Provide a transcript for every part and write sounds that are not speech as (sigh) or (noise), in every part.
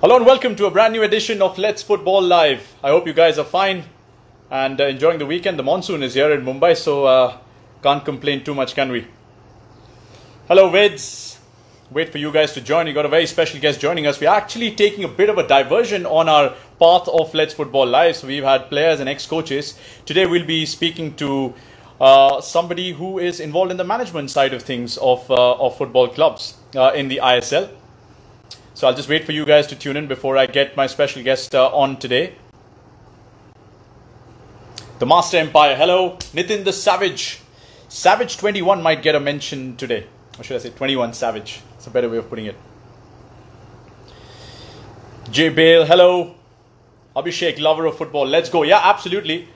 Hello and welcome to a brand new edition of Let's Football Live. I hope you guys are fine and uh, enjoying the weekend. The monsoon is here in Mumbai, so uh, can't complain too much, can we? Hello, Vids. Wait for you guys to join. You got a very special guest joining us. We're actually taking a bit of a diversion on our path of Let's Football Live. So we've had players and ex-coaches. Today we'll be speaking to uh, somebody who is involved in the management side of things of, uh, of football clubs uh, in the ISL. So I'll just wait for you guys to tune in before I get my special guest uh, on today. The Master Empire. Hello, Nitin the Savage. Savage 21 might get a mention today. Or should I say 21 Savage? It's a better way of putting it. Jay Bale. Hello. Abhishek, lover of football. Let's go. Yeah, absolutely.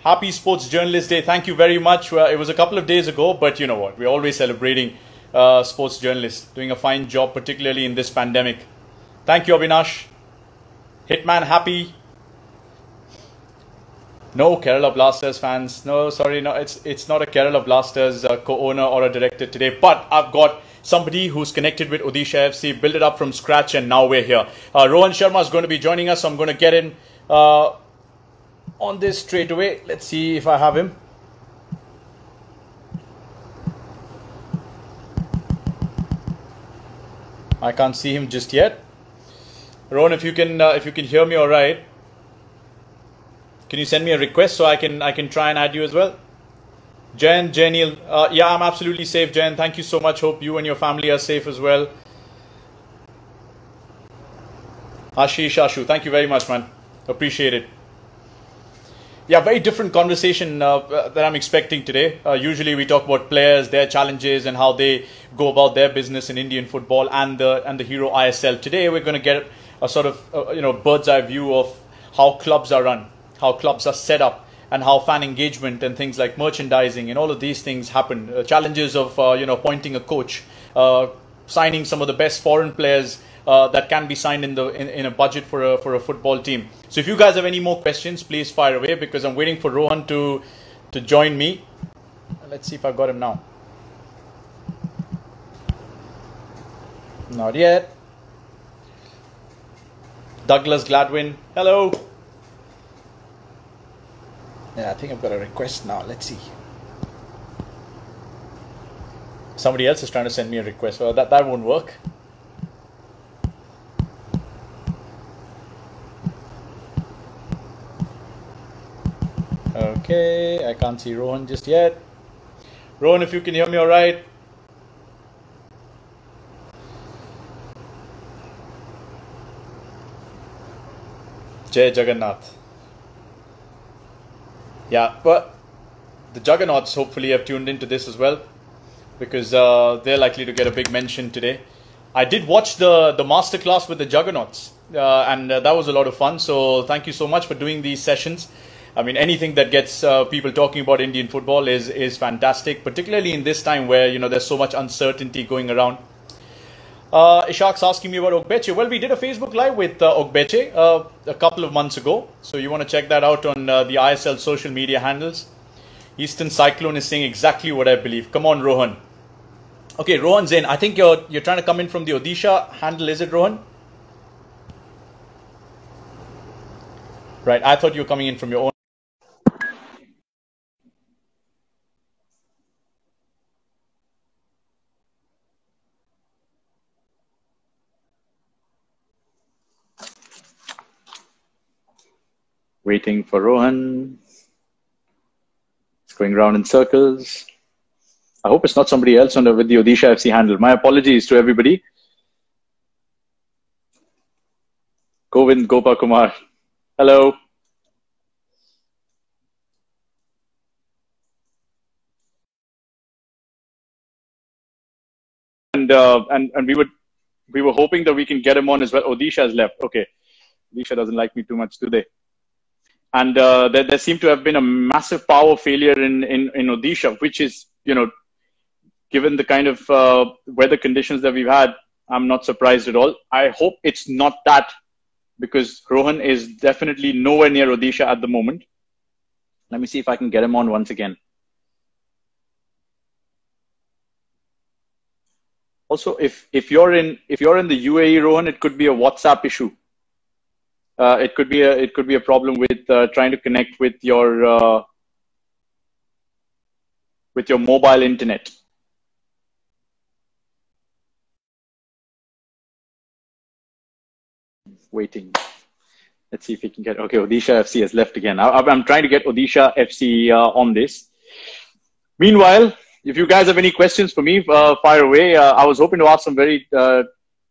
Happy Sports Journalist Day. Thank you very much. Uh, it was a couple of days ago, but you know what? We're always celebrating uh, sports journalist, doing a fine job, particularly in this pandemic. Thank you, Avinash. Hitman happy. No Kerala Blasters fans. No, sorry, no, it's it's not a Kerala Blasters uh, co-owner or a director today. But I've got somebody who's connected with Odisha FC, built it up from scratch, and now we're here. Uh, Rohan Sharma is going to be joining us, so I'm going to get in uh, on this straight away. Let's see if I have him. I can't see him just yet. Rohan, if you can, uh, if you can hear me, all right. Can you send me a request so I can I can try and add you as well? Jen, Jenil, uh, yeah, I'm absolutely safe, Jen. Thank you so much. Hope you and your family are safe as well. Ashish, Ashu, thank you very much, man. Appreciate it. Yeah, very different conversation uh, that I'm expecting today. Uh, usually, we talk about players, their challenges, and how they go about their business in Indian football and the and the Hero ISL. Today, we're going to get a sort of uh, you know bird's eye view of how clubs are run, how clubs are set up, and how fan engagement and things like merchandising and all of these things happen. Uh, challenges of uh, you know appointing a coach, uh, signing some of the best foreign players uh, that can be signed in the in, in, a budget for a for a football team. So if you guys have any more questions, please fire away because I'm waiting for Rohan to to join me. Let's see if I've got him now. Not yet. Douglas Gladwin, hello. Yeah, I think I've got a request now. Let's see. Somebody else is trying to send me a request. Well, that, that won't work. Okay, I can't see Rohan just yet. Rohan, if you can hear me all right. Jay Jagannath. Yeah, but the Juggernauts hopefully have tuned into this as well because uh, they're likely to get a big mention today. I did watch the the masterclass with the Juggernauts, uh, and uh, that was a lot of fun. So thank you so much for doing these sessions. I mean, anything that gets uh, people talking about Indian football is is fantastic, particularly in this time where you know there's so much uncertainty going around. Uh, Ishaq's asking me about Ogbeche. Well, we did a Facebook Live with uh, Ogbeche uh, a couple of months ago, so you want to check that out on uh, the ISL social media handles. Eastern Cyclone is saying exactly what I believe. Come on, Rohan. Okay, Rohan Zain. I think you're you're trying to come in from the Odisha handle, is it, Rohan? Right. I thought you were coming in from your own. Waiting for Rohan. It's going around in circles. I hope it's not somebody else on the, with the Odisha FC handle. My apologies to everybody. Govind Gopakumar. Hello. And, uh, and and we would we were hoping that we can get him on as well. Odisha has left. Okay. Odisha doesn't like me too much, they? And uh, there, there seemed to have been a massive power failure in, in, in Odisha, which is, you know, given the kind of uh, weather conditions that we've had, I'm not surprised at all. I hope it's not that because Rohan is definitely nowhere near Odisha at the moment. Let me see if I can get him on once again. Also, if if you're in if you're in the UAE, Rohan, it could be a WhatsApp issue Uh, it could be a it could be a problem with uh, trying to connect with your uh, with your mobile internet. Waiting. Let's see if we can get. Okay, Odisha FC has left again. I, am trying to get Odisha FC uh, on this. Meanwhile, if you guys have any questions for me, uh, fire away. Uh, I was hoping to ask some very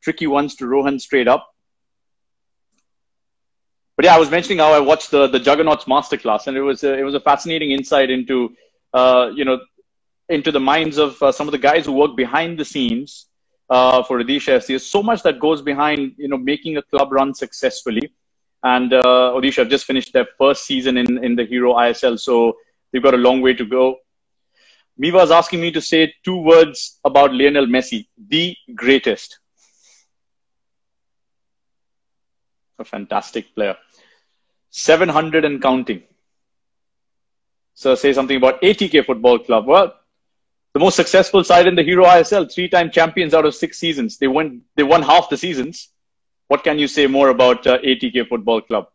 tricky ones to Rohan straight up but yeah, I was mentioning how I watched the the Juggernauts masterclass, and it was a, it was a fascinating insight into uh, you know into the minds of uh, some of the guys who work behind the scenes uh, for Odisha FC. There's so much that goes behind you know making a club run successfully. And uh, Odisha have just finished their first season in in the Hero ISL, so they've got a long way to go. Miva is asking me to say two words about Lionel Messi, the greatest. A fantastic player. 700 and counting. So say something about ATK Football Club. Well, the most successful side in the Hero ISL, three-time champions out of six seasons. They won, they won half the seasons. What can you say more about uh, ATK Football Club?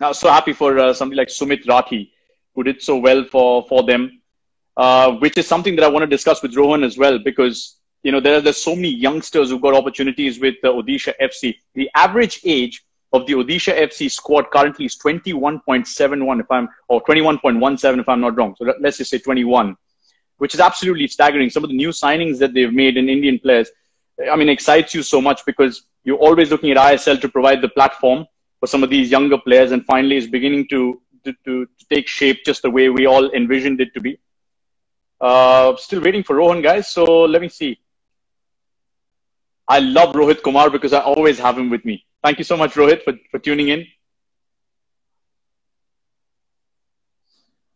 Now, so happy for uh, somebody like Sumit Rathi, who did so well for, for them, uh, which is something that I want to discuss with Rohan as well, because you know, there are there's so many youngsters who got opportunities with the Odisha FC. The average age of the Odisha FC squad currently is 21.71 if I'm, or 21.17 if I'm not wrong. So let's just say 21, which is absolutely staggering. Some of the new signings that they've made in Indian players, I mean, excites you so much because you're always looking at ISL to provide the platform for some of these younger players and finally is beginning to, to, to, to take shape just the way we all envisioned it to be. Uh, still waiting for Rohan, guys. So let me see. I love Rohit Kumar because I always have him with me. Thank you so much, Rohit, for, for tuning in.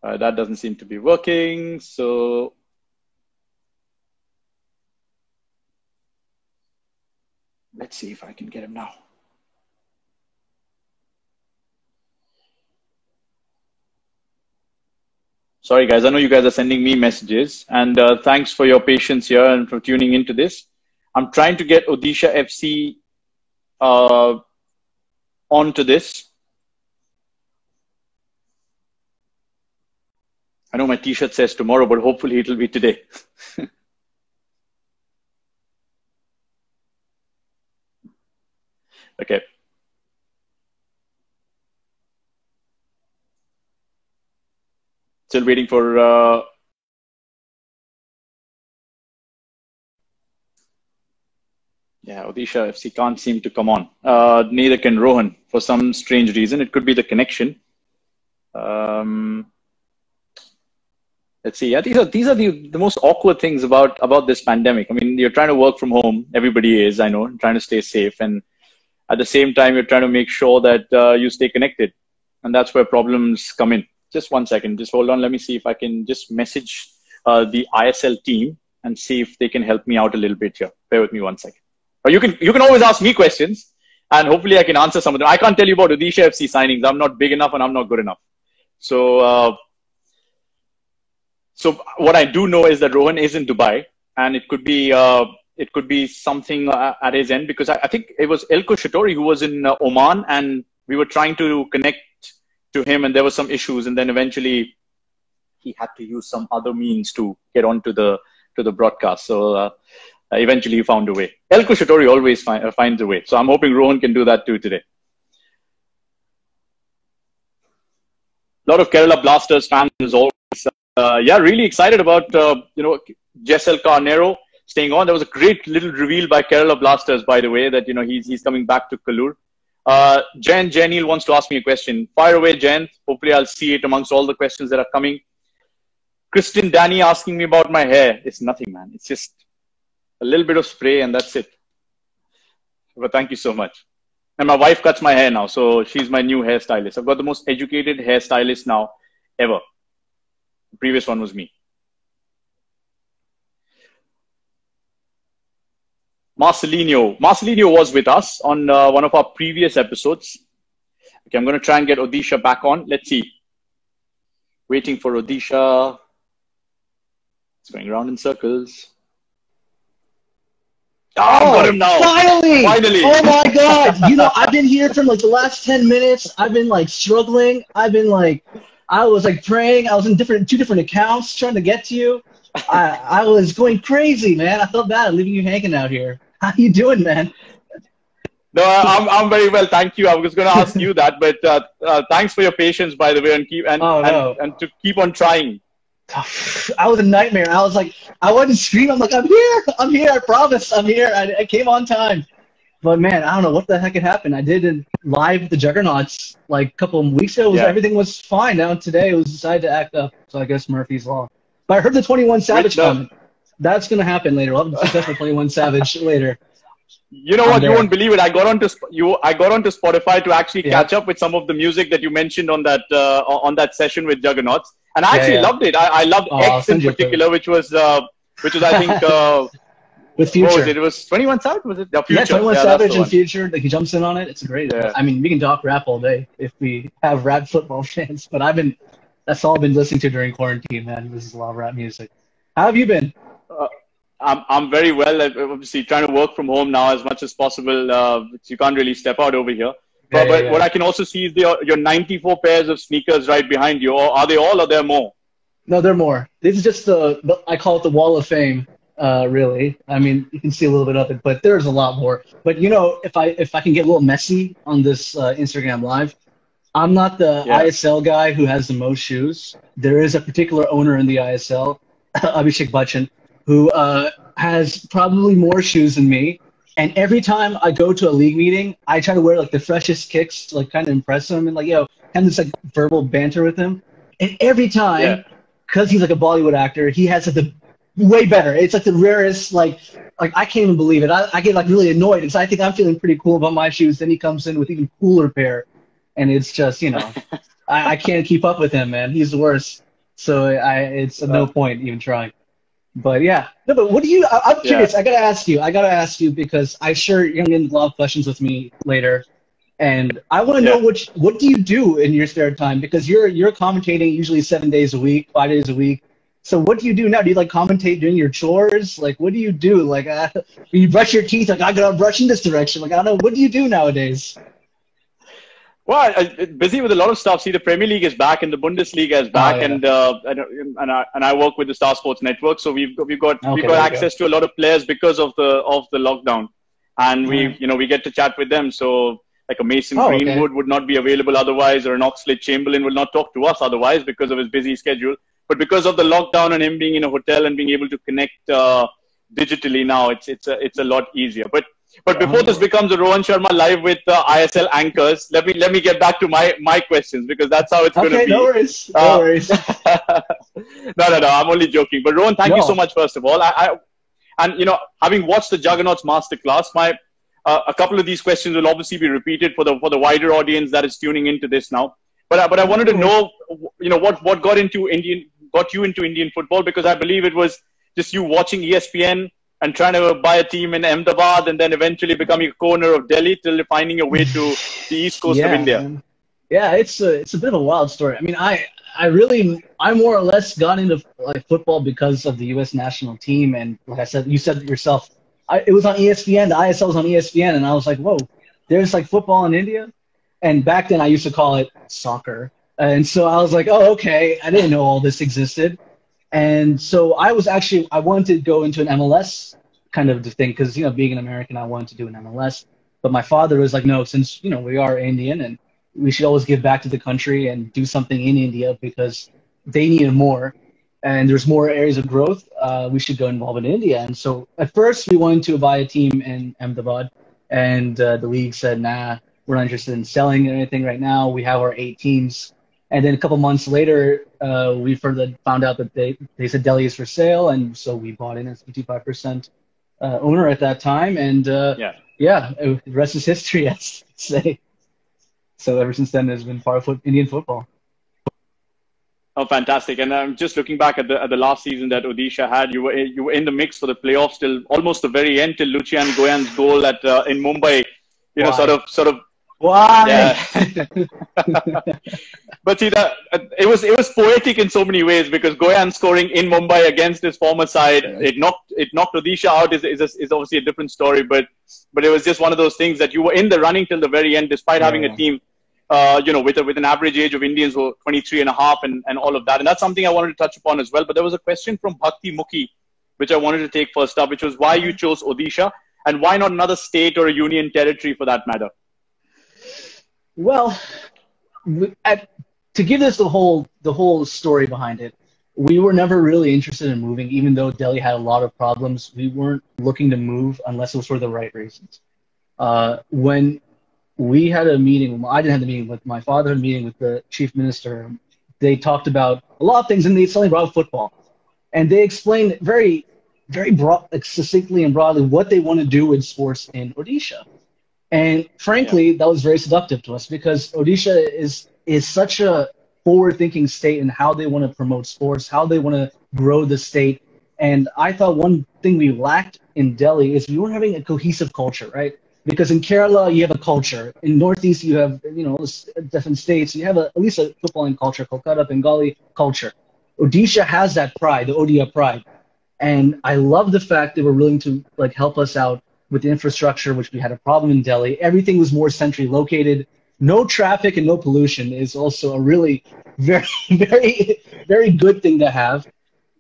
Uh, that doesn't seem to be working. So let's see if I can get him now. Sorry, guys. I know you guys are sending me messages, and uh, thanks for your patience here and for tuning into this. I'm trying to get Odisha FC uh, onto this. I know my T-shirt says tomorrow, but hopefully it'll be today. (laughs) okay. Still waiting for uh, Yeah, Odisha FC can't seem to come on. Uh, neither can Rohan for some strange reason. It could be the connection. Um, let's see. Yeah, these are these are the, the most awkward things about about this pandemic. I mean, you're trying to work from home. Everybody is, I know, trying to stay safe, and at the same time, you're trying to make sure that uh, you stay connected, and that's where problems come in. Just one second. Just hold on. Let me see if I can just message uh, the ISL team and see if they can help me out a little bit here. Bear with me one second. You can you can always ask me questions, and hopefully I can answer some of them. I can't tell you about Odisha FC signings. I'm not big enough, and I'm not good enough. So uh, so what I do know is that Rohan is in Dubai, and it could be uh, it could be something uh, at his end because I, I, think it was Eelco Schattorie who was in uh, Oman, and we were trying to connect to him, and there were some issues, and then eventually he had to use some other means to get onto the to the broadcast. So uh, uh, eventually found a way. Eelco Schattorie always find, uh, finds a way. So I'm hoping Rohan can do that too today. A lot of Kerala Blasters fans always, uh, yeah, really excited about, uh, you know, Jessel Carneiro staying on. There was a great little reveal by Kerala Blasters, by the way, that, you know, he's, he's coming back to Kaloor. Uh, Jen Janil wants to ask me a question. Fire away, Jen. Hopefully I'll see it amongst all the questions that are coming. Kristen Danny asking me about my hair. It's nothing, man. It's just a little bit of spray and that's it. But thank you so much. And my wife cuts my hair now, so she's my new hairstylist. I've got the most educated hairstylist now ever. The previous one was me. Marcelinho. Marcelinho was with us on uh, one of our previous episodes. Okay, I'm going to try and get Odisha back on. Let's see. Waiting for Odisha. It's going around in circles. Oh, got him now. Finally! Finally! Oh my god! You know, I've been here for like the last ten minutes. I've been like struggling. I've been like, I was like praying. I was in different two different accounts trying to get to you. I I was going crazy, man. I felt bad leaving you hanging out here. How you doing, man? No, I'm, I'm very well, thank you. I was going to ask you that, but uh, uh, thanks for your patience, by the way, and keep and, Oh, no. and, and to keep on trying. (sighs) I was a nightmare. I was like, I wasn't screaming. I'm like, I'm here. I'm here. I promise. I'm here. I, I came on time. But man, I don't know what the heck had happened. I did it live with the Juggernauts like a couple of weeks ago. Was, Yeah. Everything was fine. Now today it was decided to act up. So I guess Murphy's Law. But I heard the 21 Savage comment. That's going to happen later. We'll have the successful 21 Savage (laughs) later. You know what? You won't believe it. I got onto you. I got onto Spotify to actually Yeah. catch up with some of the music that you mentioned on that uh, on that session with Juggernauts, and I actually yeah. loved it. I, I loved Oh, X in send you a photo. particular, which was uh, which was I think (laughs) uh, With what Future. was it? It was Twenty One Savage. Was it? The Future. Yeah, 21 Yeah, that's Savage and. Future. Like he jumps in on it. It's great. I mean, we can talk rap all day if we have rap (laughs) football fans. But I've been, that's all I've been listening to during quarantine, man. This is a lot of rap music. How have you been? I'm I'm very well. Obviously, trying to work from home now as much as possible. Uh, you can't really step out over here. But, Yeah, yeah, but yeah. what I can also see is the, your 94 pairs of sneakers right behind you. Or are they all? Or are there more? No, there are more. This is just the, the I call it the wall of fame. Uh, really. I mean, you can see a little bit of it, but there's a lot more. But you know, if I if I can get a little messy on this uh, Instagram live, I'm not the Yeah. ISL guy who has the most shoes. There is a particular owner in the ISL, (laughs) Abhishek Bachchan, who uh, has probably more shoes than me. And every time I go to a league meeting, I try to wear like the freshest kicks to like kind of impress him and like yo, have this like verbal banter with him. And every time, Yeah. because he's like a Bollywood actor, he has like the way better. It's like the rarest, like like I can't even believe it. I, I get like really annoyed because I think I'm feeling pretty cool about my shoes. Then he comes in with even cooler pair, and it's just you know, (laughs) I, I can't keep up with him, man. He's the worst. So I it's no Uh. point even trying. But yeah, no. But what do you? I, I'm Yeah. curious. I gotta ask you. I gotta ask you because I'm sure you're gonna get a lot of questions with me later, and I want to know Yeah. which what do you do in your spare time because you're you're commentating usually seven days a week, five days a week. So what do you do now? Do you like commentate doing your chores? Like what do you do? Like uh, (laughs) you brush your teeth? Like I gotta brush in this direction. Like I don't know. What do you do nowadays? Well, I, busy with a lot of stuff. See, the Premier League is back and the Bundesliga is back, Oh, yeah. and uh, and and I, and I work with the Star Sports Network, so we've got, we've got Okay, we've got you go. access to a lot of players because of the of the lockdown, and we Mhm. you know we get to chat with them. So like a Mason Oh, okay. Greenwood would not be available otherwise, or an Oxlade Chamberlain will not talk to us otherwise because of his busy schedule. But because of the lockdown and him being in a hotel and being able to connect uh, digitally now, it's it's a it's a lot easier. But but before this becomes a Rohan Sharma live with uh, ISL anchors, let me let me get back to my my questions because that's how it's going to be. no worries. No Uh, worries. (laughs) no, no, no. I'm only joking. But Rohan, thank you so much. First of all, I, I and you know, having watched the Juggernauts masterclass, my uh, a couple of these questions will obviously be repeated for the for the wider audience that is tuning into this now. But uh, but I wanted to know, you know, what what got into Indian got you into Indian football because I believe it was just you watching E ESPN and trying to buy a team in Ahmedabad and then eventually becoming a corner of Delhi till finding your way to the east coast of India. man. Yeah, it's a it's a bit of a wild story. I mean, I I really I more or less got into like football because of the U.S. national team, and like I said, you said it yourself, I, it was on ESPN. The ISL was on ESPN, and I was like, whoa, there's like football in India, and back then I used to call it soccer, and so I was like, oh okay, I didn't know all this existed, and so I was actually I wanted to go into an MLS kind of thing because you know being an American, I wanted to do an MLS. But my father was like, no, since you know we are Indian and we should always give back to the country and do something in India because they needed more and there's more areas of growth. Uh, we should go involved in India. And so at first we wanted to buy a team in Ahmedabad, and uh, the league said, nah, we're not interested in selling anything right now. We have our eight teams. And then a couple months later, uh, we further found out that they, they said Delhi is for sale, and so we bought in as 55% uh, owner at that time. And uh, Yeah. yeah, it- the rest is history, (laughs) I'd say. So ever since then, there's been of foot, Indian football. Oh, fantastic! And I'm just looking back at the at the last season that Odisha had. You were you were in the mix for the playoffs till almost the very end, till Lucian Goian's goal at uh, in Mumbai. You know, sort of sort of Why? Yeah. (laughs) but see, that it was it was poetic in so many ways because Goian scoring in Mumbai against his former side, it knocked it knocked Odisha out. is is, is obviously a different story, but but it was just one of those things that you were in the running till the very end, despite yeah. having a team. Uh, you know, with a, with an average age of Indians who are 23 and a half and, and all of that. And that's something I wanted to touch upon as well. But there was a question from Bhakti Mukhi, which I wanted to take first up, which was why you chose Odisha and why not another state or a union territory for that matter? Well, to give this the whole the whole story behind it, we were never really interested in moving, even though Delhi had a lot of problems. We weren't looking to move unless it was for the right reasons. Uh, when we had a meeting, I didn't have the meeting, but my father had a meeting with the chief minister. They talked about a lot of things, and they suddenly brought up football, and they explained very, very broad, like, succinctly and broadly what they want to do with sports in Odisha. And frankly, yeah. that was very seductive to us because Odisha is is such a forward-thinking state in how they want to promote sports, how they want to grow the state. And I thought one thing we lacked in Delhi is we weren't having a cohesive culture, right? Because in Kerala you have a culture, in Northeast you have you know different states. You have a, at least a footballing culture, Kolkata Bengali culture. Odisha has that pride, the Odia pride, and I love the fact they were willing to like help us out with the infrastructure, which we had a problem in Delhi. Everything was more centrally located. No traffic and no pollution is also a really (laughs) very, very, very good thing to have.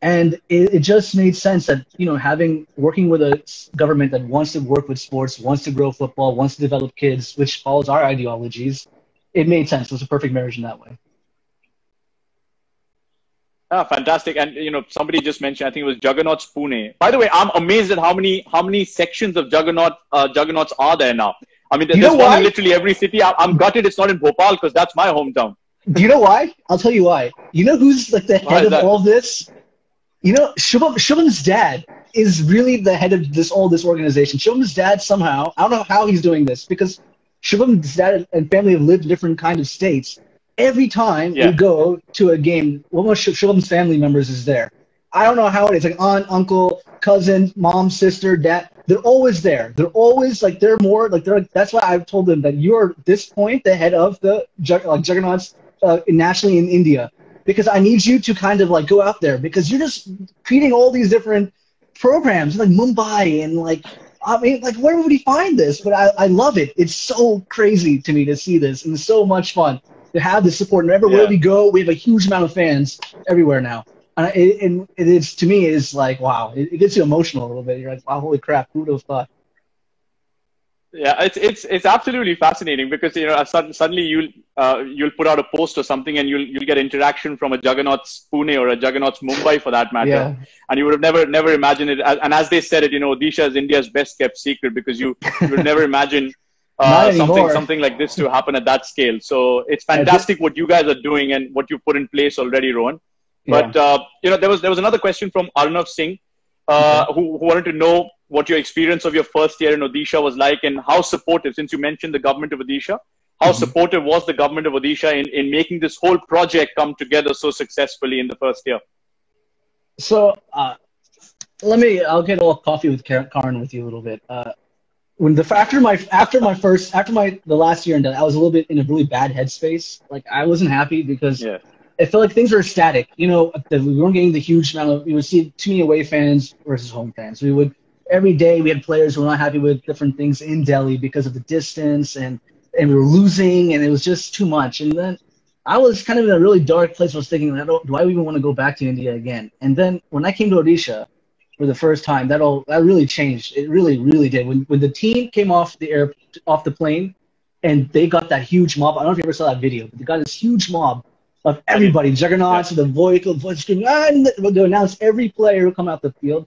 And it, it just made sense that, you know, having, working with a government that wants to work with sports, wants to grow football, wants to develop kids, which follows our ideologies, it made sense. It was a perfect marriage in that way. Ah, fantastic. And you know, somebody just mentioned, I think it was Juggernauts Pune. By the way, I'm amazed at how many how many sections of Juggernaut uh, Juggernauts are there now. I mean, there's one why? in literally every city. I, am gutted it's not in Bhopal because that's my hometown. Do you know why? I'll tell you why. You know who's like the head of that? all this? You know, Shubham, Shubham's dad is really the head of this all this organization. Shubham's dad somehow, I don't know how he's doing this because Shubham's dad and family have lived in different kind of states every time yeah. we go to a game, one of Shubham's family members is there. I don't know how it is. Like aunt, uncle, cousin, mom, sister, dad. They're always there. They're always like they're more like they're. Like, that's why I've told them that you're this point the head of the like juggernauts uh, nationally in India because I need you to kind of like go out there because you're just creating all these different programs like Mumbai and like I mean like where would he find this? But I, I love it. It's so crazy to me to see this and so much fun to have the support. And everywhere yeah. we go, we have a huge amount of fans everywhere now. And it, and it is to me is like wow, it, it, gets you emotional a little bit. You're like, wow, holy crap, who would have thought? Yeah, it's it's it's absolutely fascinating because you know suddenly you'll uh, you'll put out a post or something and you'll you'll get interaction from a Juggernauts Pune or a Juggernauts Mumbai for that matter, yeah. and you would have never never imagined it. And as they said it, you know, Odisha is India's best kept secret because you you would never (laughs) imagine uh, something something like this to happen at that scale. So it's fantastic what you guys are doing and what you've put in place already, Rohan. But yeah. uh, you know, there was there was another question from Arnav Singh, uh, who, who wanted to know what your experience of your first year in Odisha was like and how supportive. Since you mentioned the government of Odisha, how mm-hmm. supportive was the government of Odisha in, in making this whole project come together so successfully in the first year? So uh, let me. I'll get a little Koffee with Karan with you a little bit. When the after my after my first after my the last year in Delhi, I was a little bit in a really bad headspace. Like I wasn't happy because yeah. it felt like things were static. You know, we weren't getting the huge amount of. We would see too many away fans versus home fans. We would every day we had players who were not happy with different things in Delhi because of the distance and and we were losing and it was just too much. And then I was kind of in a really dark place. I was thinking, do I even want to go back to India again? And then when I came to Odisha for the first time, that all that really changed. It really, really did. When when the team came off the air off the plane, and they got that huge mob. I don't know if you ever saw that video, but they got this huge mob of everybody, juggernauts, yeah. the voice, voice screaming, and they announced every player who come out the field.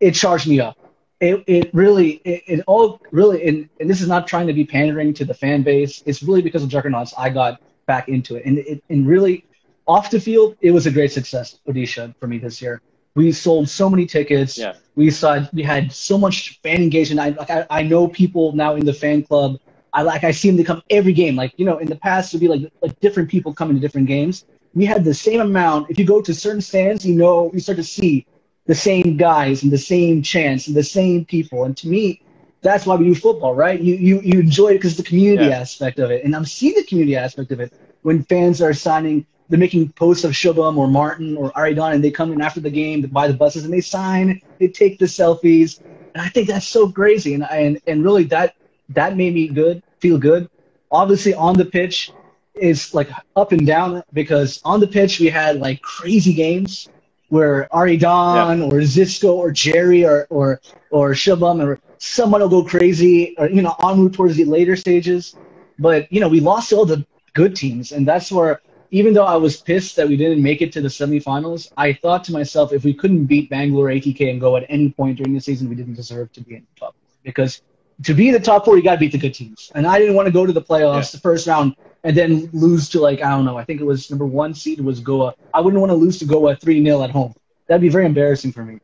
It charged me up. It, it really, it, it all really, and, and this is not trying to be pandering to the fan base. It's really because of juggernauts I got back into it, and it, and really, off the field, it was a great success, Odisha, for me this year. We sold so many tickets. Yeah. We saw we had so much fan engagement. I like I, I know people now in the fan club. I like I see them to come every game. Like you know, in the past it'd be like like different people coming to different games. We had the same amount. If you go to certain stands, you know you start to see the same guys and the same chants and the same people. And to me, that's why we do football, right? You you you enjoy it because the community Yeah. aspect of it, and I'm seeing the community aspect of it when fans are signing. They're making posts of Shubham or Martin or Aridane, and they come in after the game to buy the buses and they sign, they take the selfies, and I think that's so crazy, and and and really that that made me good, feel good. Obviously, on the pitch is like up and down because on the pitch we had like crazy games where Aridane or Xisco or Jerry or or or Shubham or someone will go crazy or you know en route towards the later stages. But you know we lost all the good teams, and that's where even though I was pissed that we didn't make it to the semifinals, I thought to myself if we couldn't beat Bangalore ATK and Goa at any point during the season, we didn't deserve to be in the top four. because to be in the top four, you got to beat the good teams. And I didn't want to go to the playoffs, the first round, and then lose to like I don't know. I think it was number one seed was Goa. I wouldn't want to lose to Goa three 0 at home. That'd be very embarrassing for me.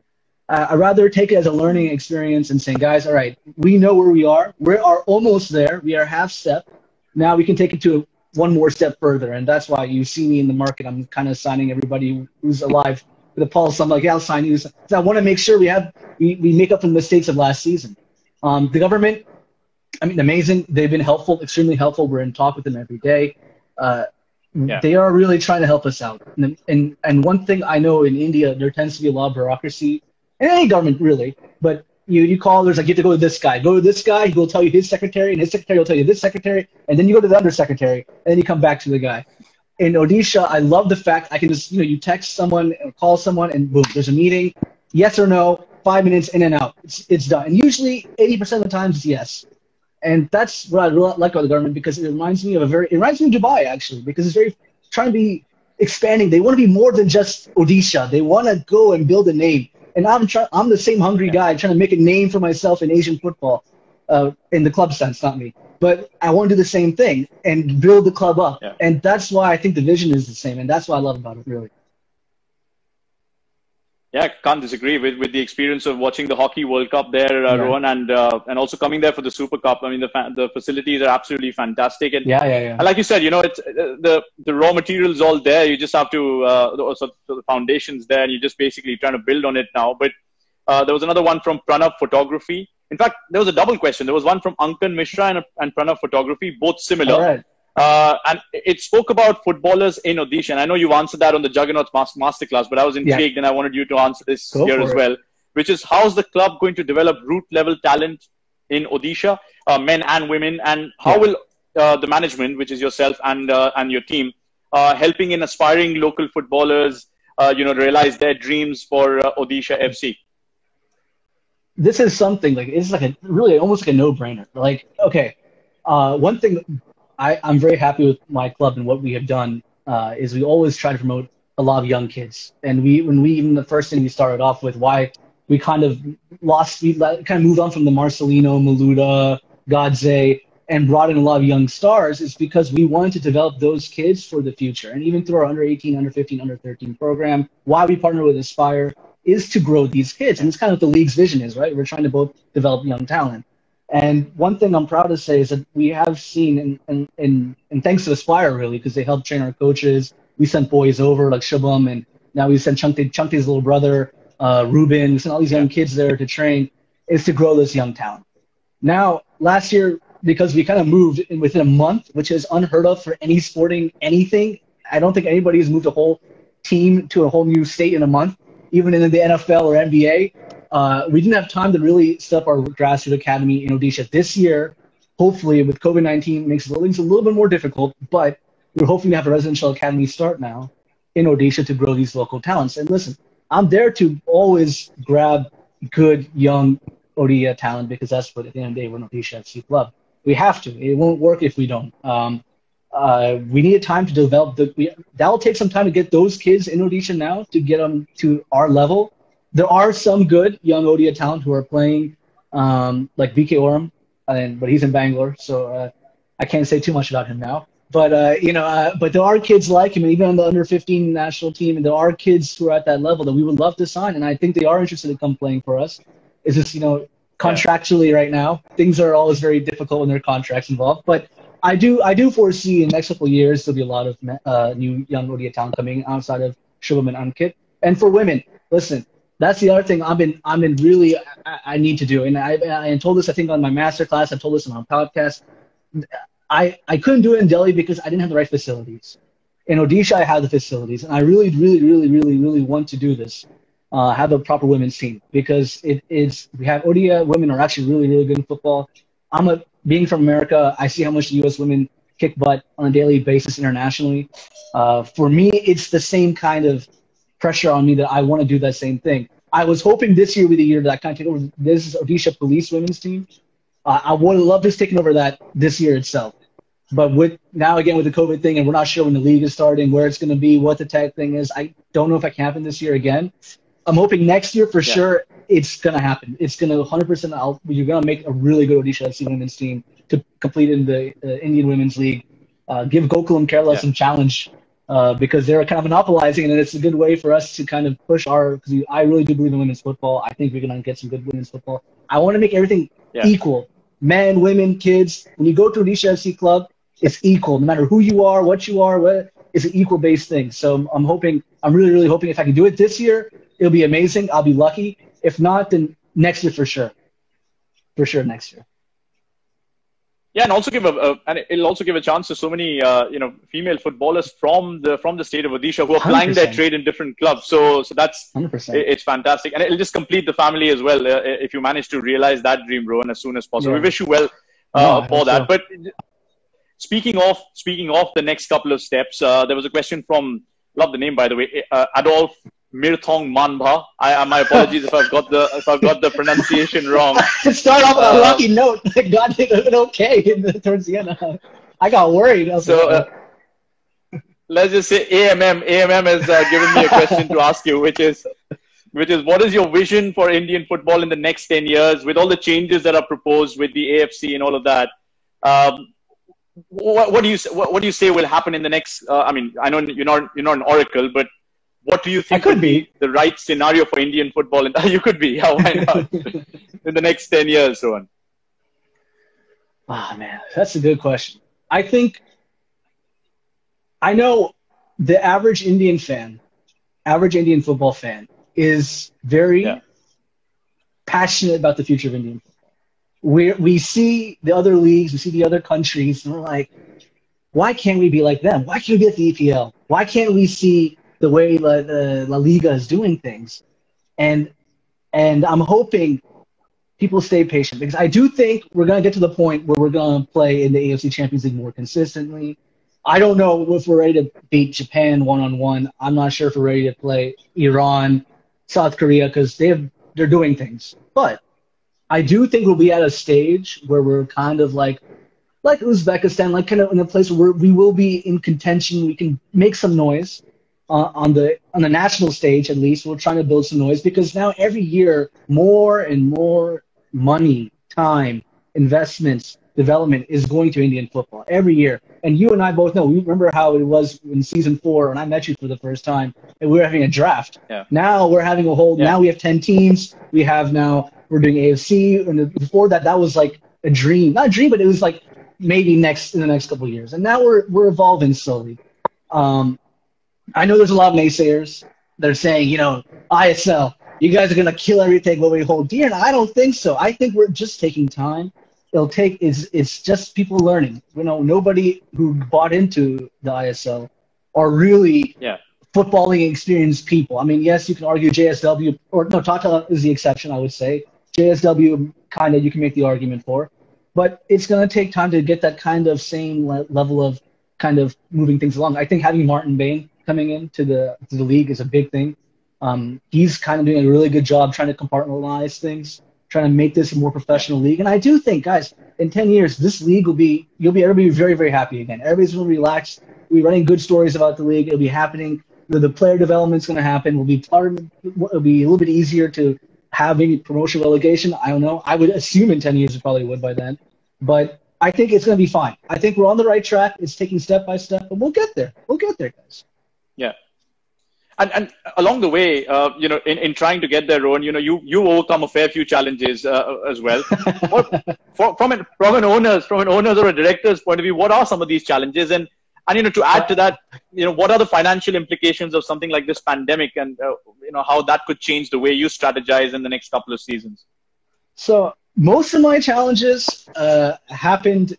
Uh, I'd rather take it as a learning experience and saying, guys, all right, we know where we are. We are almost there. We are half step. Now we can take it to one more step further, and that's why you see me in the market. I'm kind of signing everybody who's alive with a pulse. I'm like, yeah, I'll sign you. I want to make sure we have we, we make up for the mistakes of last season. Um, the government, I mean, amazing. They've been helpful, extremely helpful. We're in talk with them every day. Uh, Yeah. They are really trying to help us out. And, and and one thing I know in India, there tends to be a lot of bureaucracy, in any government really. But you you call, there's like you have to go to this guy, go to this guy. He will tell you his secretary, and his secretary will tell you this secretary, and then you go to the undersecretary, and then you come back to the guy. In Odisha, I love the fact I can just you know you text someone, or call someone, and boom, there's a meeting. Yes or no, five minutes in and out. It's, it's done. And usually, 80% of the times, it's yes. And that's what I really like about the government because it reminds me of a very, it reminds me of Dubai actually, because it's very trying to be expanding. They want to be more than just Odisha. They want to go and build a name. And I'm trying, I'm the same hungry guy trying to make a name for myself in Asian football, uh, in the club sense, not me. But I want to do the same thing and build the club up. Yeah. And that's why I think the vision is the same. And that's what I love about it, really. Yeah, I can't disagree with, with the experience of watching the Hockey World Cup there, uh, Yeah. Rohan, and uh, and also coming there for the Super Cup. I mean, the fa- the facilities are absolutely fantastic, and Yeah, yeah, yeah. And like you said, you know, it's uh, the the raw material's all there. You just have to uh, the, so the foundation's there, and you're just basically trying to build on it now. But uh, there was another one from Pranav Photography. In fact, there was a double question. There was one from Ankan Mishra and, and Pranav Photography, both similar. Right. Uh, and it spoke about footballers in Odisha. And I know you've answered that on the Juggernauts mas- Masterclass, but I was intrigued and I wanted you to answer this Go here as it. well, which is how's the club going to develop root level talent in Odisha, uh, men and women, and how Yeah. will uh, the management, which is yourself and uh, and your team, uh, helping in aspiring local footballers, uh, you know, realize their dreams for uh, Odisha FC? this is something like it's like a really almost like a no-brainer. Like, okay, uh, one thing I, I'm very happy with my club and what we have done uh, is we always try to promote a lot of young kids. And we when we even the first thing we started off with why we kind of lost we kind of moved on from the Marcelinho, Malouda, Gadze, and brought in a lot of young stars is because we wanted to develop those kids for the future. And even through our under 18, under 15, under 13 program, why we partner with Aspire is to grow these kids. And it's kind of what the league's vision is, right? We're trying to both develop young talent. And one thing I'm proud to say is that we have seen, and, and, and, thanks to Aspire really, because they helped train our coaches. We sent boys over like Shubham, and now we sent Chunky, Chunky's little brother, uh, Ruben. We sent all these young kids there to train, is to grow this young talent. Now, last year, because we kind of moved in within a month, which is unheard of for any sporting anything. I don't think anybody has moved a whole team to a whole new state in a month, even in the NFL or NBA. Uh, we didn't have time to really set up our grassroots academy in Odisha this year. Hopefully, with COVID 19, makes things a little bit more difficult, but we're hoping to have a residential academy start now in Odisha to grow these local talents. And listen, I'm there to always grab good young Odia talent because that's what at the end of the day we're an Odisha FC club. We have to. It won't work if we don't. Um, uh, we need time to develop the. We, that'll take some time to get those kids in Odisha now to get them to our level. There are some good young Odia talent who are playing, um, like BK Oram, and but he's in Bangalore, so uh, I can't say too much about him now. But uh, you know, uh, but there are kids like him, even on the under 15 national team, and there are kids who are at that level that we would love to sign, and I think they are interested in come playing for us. It's just you know contractually right now things are always very difficult when there are contracts involved, but I do I do foresee in the next couple of years there'll be a lot of uh, new young Odia talent coming outside of Shubham and Ankit. And for women, listen, that's the other thing I've been I've been really I, I need to do, and I, I told this I think on my master class. I told this on my podcast. I I couldn't do it in Delhi because I didn't have the right facilities. In Odisha, I have the facilities, and I really, really, really, really, really want to do this. Uh, have a proper women's team because it is we have Odia women are actually really, really good in football. I'm a being from America, I see how much the U.S. women kick butt on a daily basis internationally. Uh, for me, it's the same kind of pressure on me that I want to do that same thing. I was hoping this year would be the year that I kind of take over this Odisha Police women's team. Uh, I would love to taking over that this year itself. But with now again with the COVID thing, and we're not sure when the league is starting, where it's going to be, what the tag thing is. I don't know if I can happen this year again. I'm hoping next year for yeah. sure it's going to happen. It's going to 100% out. You're going to make a really good Odisha FC women's team to compete in the uh, Indian Women's League. Uh, give Gokulam Kerala yeah. some challenge uh, because they're kind of monopolizing it, and it's a good way for us to kind of push our. Because I really do believe in women's football. I think we're going to get some good women's football. I want to make everything yeah. equal men, women, kids. When you go to Odisha FC club, it's equal. No matter who you are, what you are, what, it's an equal based thing. So I'm hoping, I'm really, really hoping if I can do it this year, it'll be amazing. I'll be lucky. If not, then next year for sure. For sure, next year. Yeah, and also give a, a, and it'll also give a chance to so many uh, you know female footballers from the from the state of Odisha who are plying their trade in different clubs. So so that's 100%. it's fantastic, and it'll just complete the family as well uh, if you manage to realize that dream, Rohan, as soon as possible. Yeah. We wish you well uh, for that. So. But speaking of speaking of the next couple of steps, uh, there was a question from love the name by the way, uh, Adolf Mirthong Manbha. I, my apologies if I've got the if I've got the pronunciation wrong. (laughs) Start off on a lucky note. (laughs) God did it okay towards the end. I got worried. I so uh, let's just say AMM. AMM has uh, given me a question to ask you, which is which is what is your vision for Indian football in the next ten years with all the changes that are proposed with the AFC and all of that. Um, what, what, do you what, what, do you say will happen in the next? Uh, I mean, I know you're not you're not an oracle, but what do you think I could be the right scenario for Indian football? And (laughs) you could be. Yeah, why not? (laughs) in the next ten years, Rohan. Ah, oh, man, that's a good question. I think I know the average Indian fan, average Indian football fan, is very yeah. passionate about the future of Indian football. We we see the other leagues, we see the other countries, and we're like, why can't we be like them? Why can't we get the EPL? Why can't we see the way La, La Liga is doing things. And and I'm hoping people stay patient because I do think we're going to get to the point where we're going to play in the AFC Champions League more consistently. I don't know if we're ready to beat Japan one on one. I'm not sure if we're ready to play Iran, South Korea because they have they're doing things. But I do think we'll be at a stage where we're kind of like like Uzbekistan, like kind of in a place where we will be in contention. We can make some noise uh, on the on the national stage at least we're trying to build some noise because now every year more and more money time investments development is going to indian football every year. And you and i both know we remember how it was in season four when i met you for the first time and we were having a draft. Yeah. now we're having a whole yeah. now we have 10 teams. We have now we're doing afc and before that that was like a dream. Not a dream but it was like maybe next in the next couple of years. And now we're we're evolving slowly. Um, I know there's a lot of naysayers. They're saying, you know, ISL, you guys are gonna kill everything what we hold dear, and I don't think so. I think we're just taking time. It'll take it's it's just people learning. You know, nobody who bought into the ISL are really yeah. footballing experienced people. I mean, yes, you can argue JSW or no, Tata is the exception, I would say. JSW kind of you can make the argument for, but it's going to take time to get that kind of same le- level of kind of moving things along. I think having Martin Bain coming into the to the league is a big thing. Um, he's kind of doing a really good job trying to compartmentalize things, trying to make this a more professional league. And I do think, guys, in 10 years, this league will be, you'll be, everybody very, very happy again. Everybody's going to relax. We'll be running good stories about the league. It'll be happening. The, the player development's going to happen. Will be part. It'll be a little bit easier to have maybe promotion relegation. I don't know. I would assume in 10 years it probably would by then. But I think it's going to be fine. I think we're on the right track. It's taking step by step, but we'll get there. We'll get there, guys. Yeah. And, and along the way, uh, you know, in, in trying to get there, Rohan, you know, you, you overcome a fair few challenges uh, as well. (laughs) what, for, from, an, from an owner's from an owner's or a director's point of view, what are some of these challenges? And And you know, to add to that, you know, what are the financial implications of something like this pandemic, and uh, you know how that could change the way you strategize in the next couple of seasons? So most of my challenges uh, happened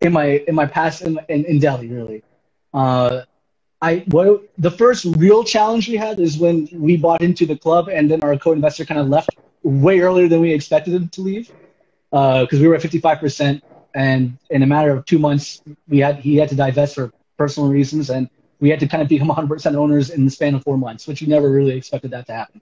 in my in my past in, in, in Delhi, really. Uh, I what the first real challenge we had is when we bought into the club, and then our co-investor kind of left way earlier than we expected him to leave because uh, we were at 55 percent, and in a matter of two months, we had he had to divest for personal reasons, and we had to kind of become 100 percent owners in the span of four months, which we never really expected that to happen.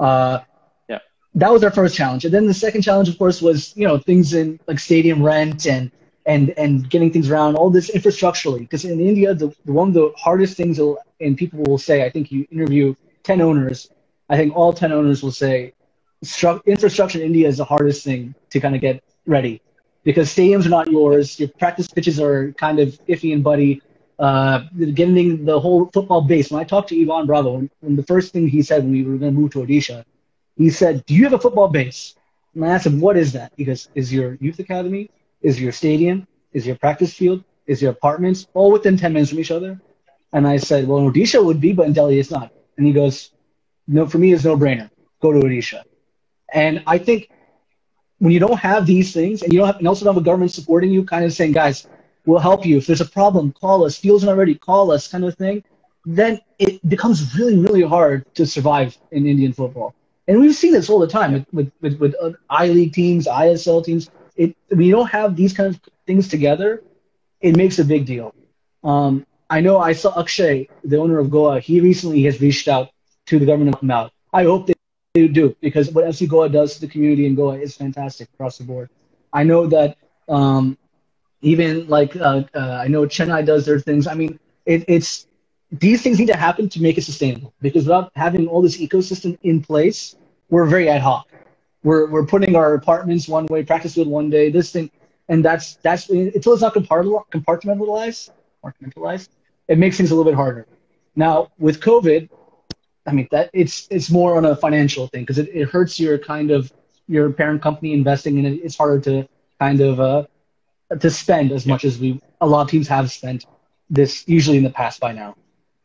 Uh, yeah, that was our first challenge, and then the second challenge, of course, was you know things in like stadium rent and and and getting things around all this infrastructurally. Because in india the, one of the hardest things and people will say i think you interview 10 owners i think all 10 owners will say stru- infrastructure in india is the hardest thing to kind of get ready. Because stadiums are not yours your practice pitches are kind of iffy and buddy uh, getting the whole football base when i talked to ivan bravo and the first thing he said when we were going to move to odisha he said do you have a football base? And i asked him what is that? He goes is your youth academy is your stadium, is your practice field, is your apartments, all within 10 minutes from each other? And I said, well, Odisha would be, but in Delhi it's not. And he goes, no, for me it's no brainer. Go to Odisha. And I think when you don't have these things and you don't have, and also don't have a government supporting you, kind of saying, guys, we'll help you. If there's a problem, call us. Fields not ready, call us, kind of thing. Then it becomes really, really hard to survive in Indian football. And we've seen this all the time with, with, with, with I League teams, ISL teams it you don't have these kinds of things together, it makes a big deal. Um, I know I saw Akshay, the owner of Goa, he recently has reached out to the government come. I hope they, they do because what FC Goa does to the community in Goa is fantastic across the board. I know that um, even like uh, uh, I know Chennai does their things. I mean, it, it's these things need to happen to make it sustainable because without having all this ecosystem in place, we're very ad hoc we're we're putting our apartments one way, practice field one day, this thing, and that's that's until it's not compartmentalized, compartmentalized, it makes things a little bit harder. Now with COVID, I mean that it's it's more on a financial thing because it, it hurts your kind of your parent company investing in it. It's harder to kind of uh, to spend as much as we a lot of teams have spent this usually in the past by now.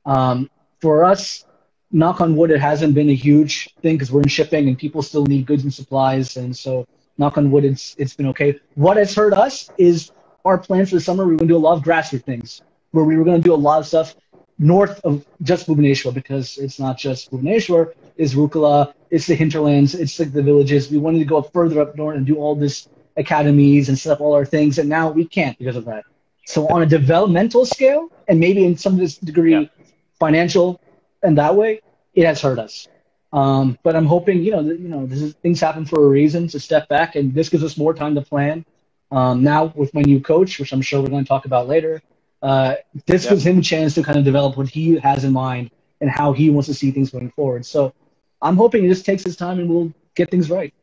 Um, for us, knock on wood, it hasn't been a huge thing because we're in shipping and people still need goods and supplies. And so, knock on wood, it's it's been okay. What has hurt us is our plans for the summer. We are going to do a lot of grassroots things where we were going to do a lot of stuff north of just Bhubaneswar because it's not just Bhubaneswar, it's Rourkela, it's the hinterlands, it's like the villages. We wanted to go up further up north and do all this academies and set up all our things, and now we can't because of that. So on a developmental scale, and maybe in some degree yeah. financial and that way, it has hurt us. Um, but I'm hoping, you know, you know, this is, things happen for a reason. To step back, and this gives us more time to plan. Um, now with my new coach, which I'm sure we're going to talk about later, uh, this gives him a chance to kind of develop what he has in mind and how he wants to see things going forward. So I'm hoping it just takes his time and we'll get things right.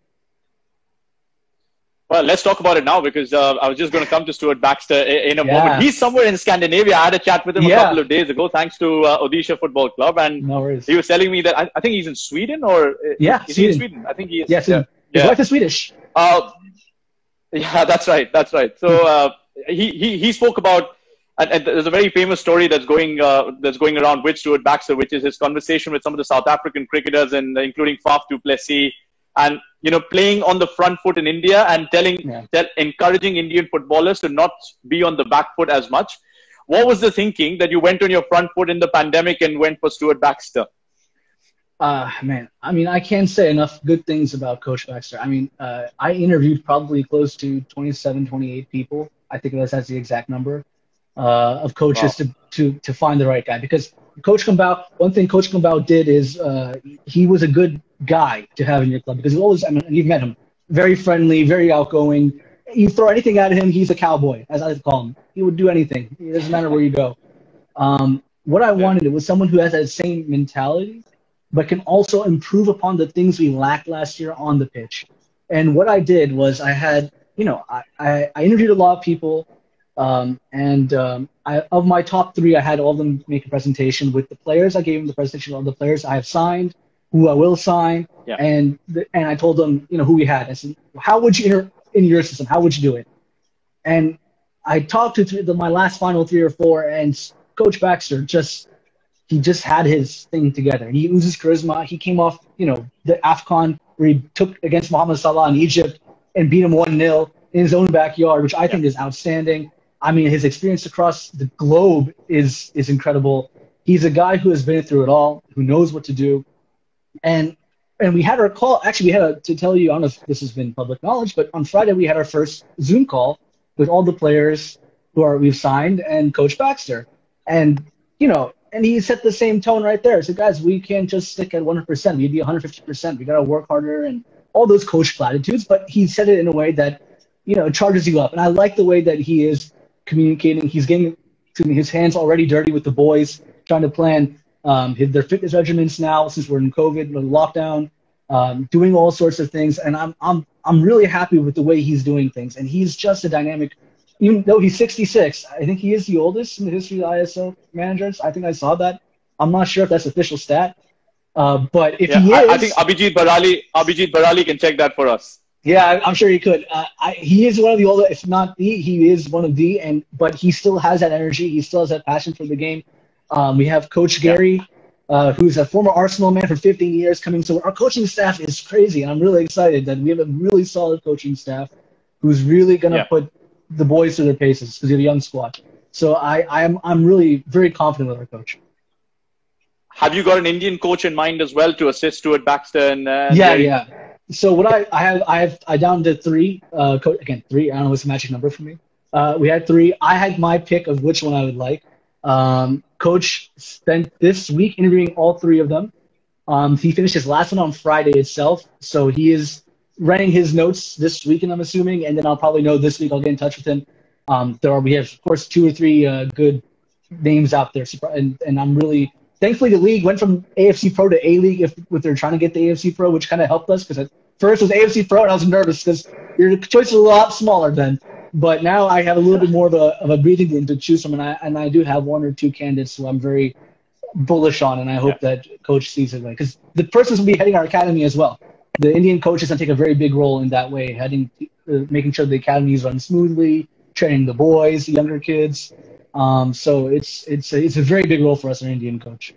Well, let's talk about it now because uh, I was just going to come to Stuart Baxter in a yeah. moment. He's somewhere in Scandinavia. I had a chat with him yeah. a couple of days ago, thanks to uh, Odisha Football Club, and no he was telling me that I, I, think he's in Sweden or uh, yeah, is Sweden. he in Sweden? I think he is. Yes, yeah. his wife is Swedish. Uh, yeah, that's right. That's right. So (laughs) uh, he, he he spoke about. And, and, there's a very famous story that's going uh, that's going around with Stuart Baxter, which is his conversation with some of the South African cricketers, and including Faf du Plessis, and you know playing on the front foot in India and telling yeah. tell, encouraging Indian footballers to not be on the back foot as much. What was the thinking that you went on your front foot in the pandemic and went for Stuart Baxter? Uh, man, I mean, I can't say enough good things about Coach Baxter. I mean, uh, I interviewed probably close to 27, 28 people. I think that's, that's the exact number uh, of coaches wow. to, to, to find the right guy. Because Coach Gombau, one thing Coach Gombau did is uh, he was a good guy to have in your club because he's always, I mean, you've met him, very friendly, very outgoing. You throw anything at him, he's a cowboy, as I call him. He would do anything. It doesn't matter where you go. Um, what I wanted was someone who has that same mentality, but can also improve upon the things we lacked last year on the pitch. And what I did was I had, you know, I, I, I interviewed a lot of people, um, and um, I, of my top three, I had all of them make a presentation with the players. I gave them the presentation of the players I have signed, who I will sign, yeah. and the, and I told them, you know, who we had. I said, how would you enter in your system? How would you do it? And I talked to th- the, my last final three or four, and Coach Baxter just he just had his thing together. He oozes charisma. He came off, you know, the AFCON where he took against Mohamed Salah in Egypt and beat him 1 0 in his own backyard, which I think is outstanding. I mean, his experience across the globe is is incredible. He's a guy who has been through it all, who knows what to do, and and we had our call. Actually, we had a, to tell you. I don't know if this has been public knowledge, but on Friday we had our first Zoom call with all the players who are we've signed and Coach Baxter, and you know, and he set the same tone right there. So guys, we can't just stick at 100%. We need be 150%. We got to work harder and all those coach platitudes. But he said it in a way that you know charges you up, and I like the way that he is communicating. He's getting me, his hands already dirty with the boys, trying to plan um, their fitness regimens now since we're in COVID lockdown, um, doing all sorts of things. And I'm, I'm, I'm really happy with the way he's doing things. And he's just a dynamic, even though he's 66, I think he is the oldest in the history of ISL managers. I think I saw that. I'm not sure if that's official stat. Uh, but if yeah, he is, I, I think Abhijit Barali, Abhijit Barali can check that for us. Yeah, I'm sure he could. Uh, I, he is one of the older, if not the, he is one of the, and but he still has that energy. He still has that passion for the game. Um, we have Coach Gerry, uh, who's a former Arsenal man for 15 years, coming. So our coaching staff is crazy, and I'm really excited that we have a really solid coaching staff who's really going to yeah. put the boys to their paces because we have a young squad. So I, I'm I'm really very confident with our coach. Have you got an Indian coach in mind as well to assist Stuart Baxter and? Uh, yeah, Gerry? yeah so what I, I have I have I down to three. Uh, co- again, three. I don't know what's the magic number for me. Uh, we had three. I had my pick of which one I would like. Um, Coach spent this week interviewing all three of them. Um, he finished his last one on Friday itself, so he is writing his notes this weekend. I'm assuming, and then I'll probably know this week. I'll get in touch with him. Um, there are we have of course two or three uh, good names out there, and and I'm really thankfully the league went from AFC Pro to A League if, if they're trying to get the AFC Pro, which kind of helped us because at first was AFC Pro and I was nervous because your choice is a lot smaller then. But now I have a little bit more of a, of a breathing room to choose from, and I and I do have one or two candidates who I'm very bullish on, and I hope yeah. that coach sees it right because the persons will be heading our academy as well. The Indian coach is going to take a very big role in that way, heading, uh, making sure the academies run smoothly, training the boys, the younger kids, um, so it's it's a, it's a very big role for us, an Indian coach.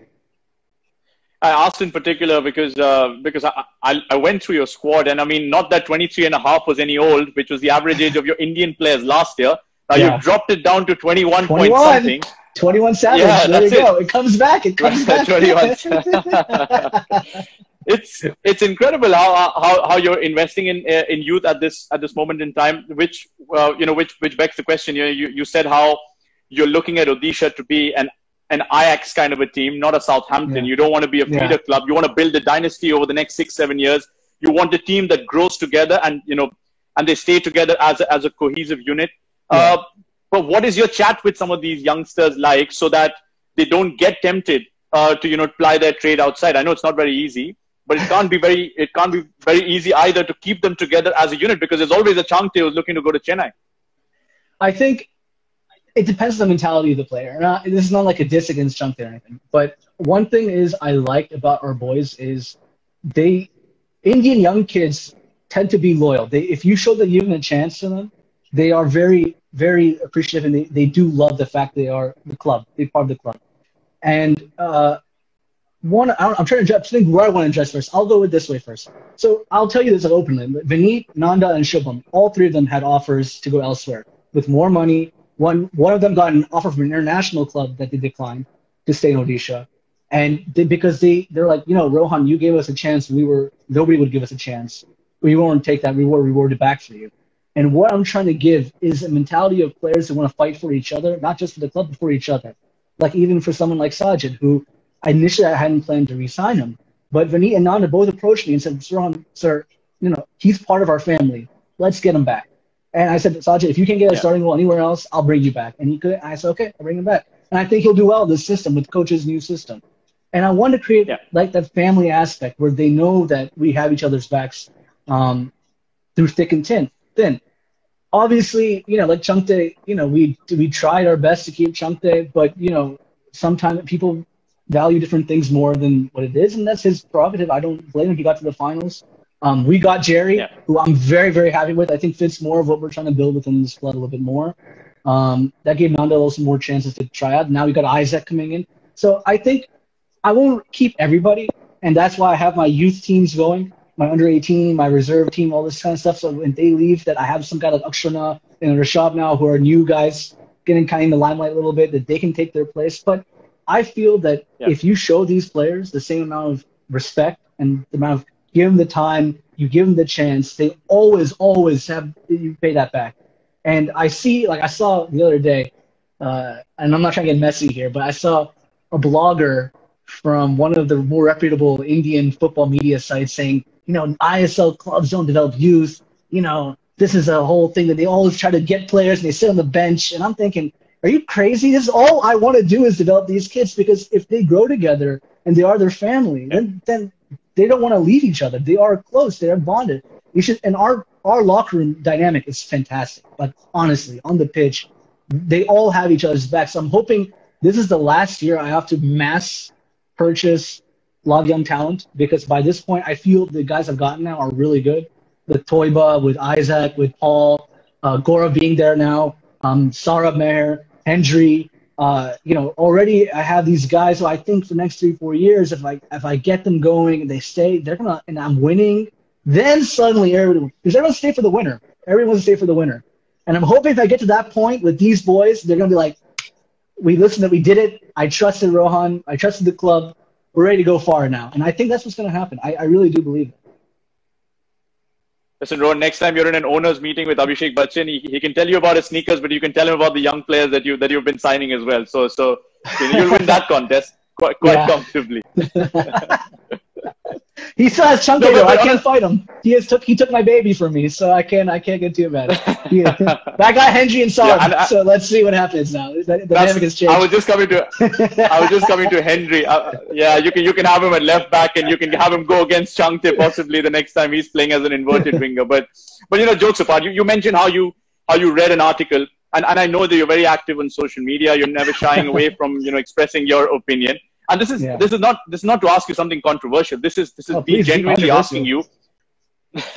I asked in particular because uh, because I, I, I went through your squad and I mean not that 23 and a half was any old, which was the average age of your Indian players last year. Now yeah. you dropped it down to 21, 21 point something. 21 Savage. Yeah, there you go. It. it comes back. It comes (laughs) back. 21. (laughs) (laughs) it's it's incredible how, how how you're investing in uh, in youth at this at this moment in time. Which uh, you know which which begs the question. You know, you you said how you're looking at Odisha to be an an Ajax kind of a team, not a Southampton. Yeah. You don't want to be a feeder yeah. club. You want to build a dynasty over the next six, seven years. You want a team that grows together and you know, and they stay together as a, as a cohesive unit. Yeah. Uh, but what is your chat with some of these youngsters like, so that they don't get tempted uh, to you know ply their trade outside? I know it's not very easy, but it can't be very it can't be very easy either to keep them together as a unit because there's always a Changte who's looking to go to Chennai. I think it depends on the mentality of the player. Not, this is not like a diss against Chunk or anything. But one thing is I like about our boys is they Indian young kids tend to be loyal. They if you show that you give a chance to them, they are very very appreciative and they, they do love the fact they are the club. They're part of the club. And uh, one, I'm trying to think where I want to address first. I'll go with this way first. So I'll tell you this openly. Vineet, Nanda, and Shubham, all three of them had offers to go elsewhere with more money, one one of them got an offer from an international club that they declined to stay in Odisha, and they, because they they're like, you know, Rohan, you gave us a chance. We were nobody would give us a chance. We won't take that reward rewarded back for you. And what I'm trying to give is a mentality of players who want to fight for each other, not just for the club, but for each other. Like even for someone like Sajid, who initially I hadn't planned to resign him, but Vineet and Nanda both approached me and said, Rohan, sir, you know, he's part of our family. Let's get him back. And I said, Sajid, if you can't get a yeah. starting role anywhere else, I'll bring you back. And he could. I said, okay, I'll bring him back. And I think he'll do well in this system with coach's new system. And I want to create yeah. like that family aspect where they know that we have each other's backs um, through thick and thin. Thin. Obviously, you know, like Changte, you know, we we tried our best to keep Changte, but you know, sometimes people value different things more than what it is, and that's his prerogative. I don't blame him. He got to the finals. Um, we got Jerry, yeah. who I'm very, very happy with. I think fits more of what we're trying to build within this club a little bit more. Um, that gave Nandel some more chances to try out. Now we got Isaac coming in. So I think I won't keep everybody, and that's why I have my youth teams going, my under 18, my reserve team, all this kind of stuff. So when they leave, that I have some guy like Akshana and Rashab now who are new guys getting kind of in the limelight a little bit, that they can take their place. But I feel that Yeah. if you show these players the same amount of respect and the amount of give them the time, you give them the chance, they always, always have you pay that back. And I see, like I saw the other day, uh, and I'm not trying to get messy here, but I saw a blogger from one of the more reputable Indian football media sites saying, you know, ISL clubs don't develop youth. You know, this is a whole thing that they always try to get players and they sit on the bench. And I'm thinking, are you crazy? This is all I want to do is develop these kids because if they grow together and they are their family, then then they don't want to leave each other. They are close. They are bonded. Should. And our our locker room dynamic is fantastic. But honestly, on the pitch, they all have each other's back. So I'm hoping this is the last year I have to mass purchase a lot of young talent because by this point I feel the guys I've gotten now are really good. With Thoiba, with Isaac, with Paul, uh, Gora being there now, um, Sarah Meher, Hendry. Uh, you know, already I have these guys who I think for the next three, four years, if I if I get them going and they stay, they're gonna and I'm winning, then suddenly everyone because everyone stay for the winner. Everyone wants stay for the winner. And I'm hoping if I get to that point with these boys, they're gonna be like, we listened that we did it. I trusted Rohan. I trusted the club. We're ready to go far now. And I think that's what's to happen. I, I really do believe it. Listen, Rohan, next time you're in an owners meeting with Abhishek Bachchan, he, he can tell you about his sneakers, but you can tell him about the young players that you that you've been signing as well. So so you'll win that contest quite quite Yeah. comfortably. (laughs) (laughs) He still has Chunky No, but- though. I can't fight him. He has took he took my baby from me, so I can't I can't get too mad. Yeah. (laughs) that guy Hendry and Saab. Yeah, I- so let's see what happens now. The, dynamic has changed. I was just coming to I was just coming to Henry. Uh, yeah, you can you can have him at left back, and you can have him go against Changte possibly the next time he's playing as an inverted winger. But but you know, jokes apart, you, you mentioned how you how you read an article, and, and I know that you're very active on social media. You're never shying away (laughs) from you know expressing your opinion. And this is Yeah. this is not this is not to ask you something controversial. This is this is Oh, me genuinely asking you (laughs)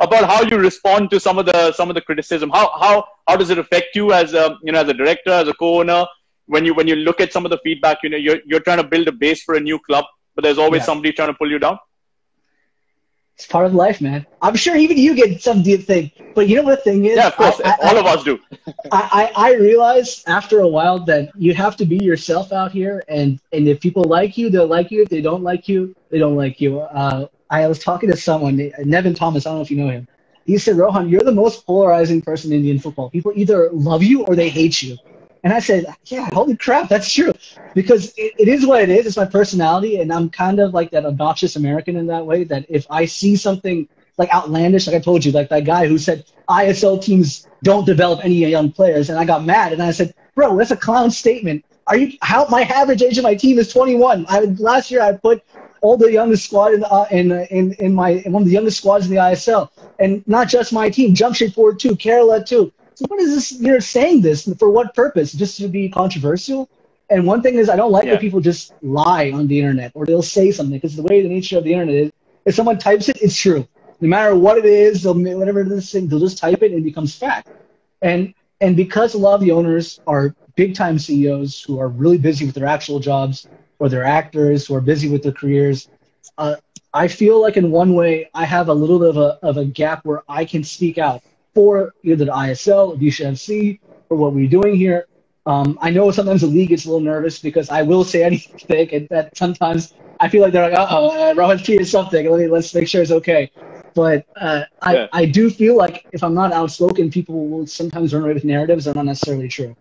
about how you respond to some of the some of the criticism. How how how does it affect you as a you know as a director, as a co-owner? When you when you look at some of the feedback, you know you're you're trying to build a base for a new club, but there's always Yeah. somebody trying to pull you down. It's part of life, man. I'm sure even you get some deep thing. But you know what the thing is? Yeah, of course, I, I, all of us do. I, I I realized after a while that you have to be yourself out here, and and if people like you, they'll like you. If they don't like you, they don't like you. Uh, I was talking to someone, Nevin Thomas. I don't know if you know him. He said, Rohan, you're the most polarizing person in Indian football. People either love you or they hate you. And I said, yeah, holy crap, that's true. Because it, it is what it is. It's my personality, and I'm kind of like that obnoxious American in that way. That if I see something like outlandish, like I told you, like that guy who said ISL teams don't develop any young players, and I got mad, and I said, bro, that's a clown statement. Are you? How my average age of my team is 21. I last year I put all the youngest squad in uh, in in in my in one of the youngest squads in the ISL, and not just my team, Jamshedpur Ford too, Kerala too. So what is this? You're saying this for what purpose? Just to be controversial? And one thing is, I don't like Yeah. when people just lie on the internet or they'll say something because the way the nature of the internet is, if someone types it, it's true. No matter what it is, whatever this thing, they'll just type it and it becomes fact. And and because a lot of the owners are big time CEOs who are really busy with their actual jobs, or they're actors who are busy with their careers, uh, I feel like in one way I have a little bit of a of a gap where I can speak out for either the ISL, Odisha FC, or what we're doing here. Um, I know sometimes the league gets a little nervous because I will say (laughs) anything, and that sometimes I feel like they're like, "Uh-oh, uh, Rohan's cheated something. Let me let's make sure it's okay." But uh, I Yeah. I do feel like if I'm not outspoken, people will sometimes run away with narratives that are not necessarily true,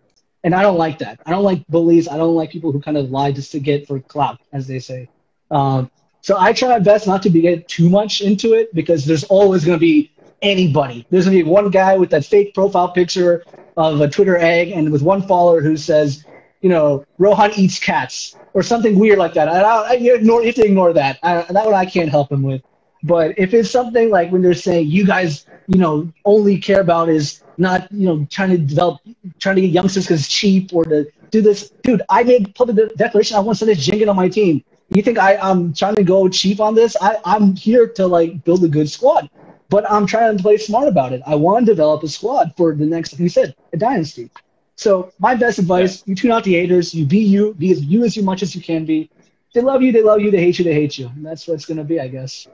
and I don't like that. I don't like bullies. I don't like people who kind of lie just to get for clout, as they say. Um, so I try my best not to be get too much into it because there's always going to be anybody. There's to be one guy with that fake profile picture of a Twitter egg and with one follower who says, you know, Rohan eats cats or something weird like that. I, I, you, ignore, have to ignore that. I, that one I can't help him with. But if it's something like when they're saying you guys, you know, only care about is not, you know, trying to develop, trying to get youngsters because it's cheap or to do this, dude. I made public de- declaration. I want Sandesh Jhingan on my team. You think I, I'm trying to go cheap on this? I, I'm here to like build a good squad. But I'm trying to play smart about it. I want to develop a squad for the next, like you said, a dynasty. So my best advice: you tune out the haters. You be you. Be as you as much as you can be. They love you. They love you. They hate you. They hate you. And that's what it's gonna be, I guess.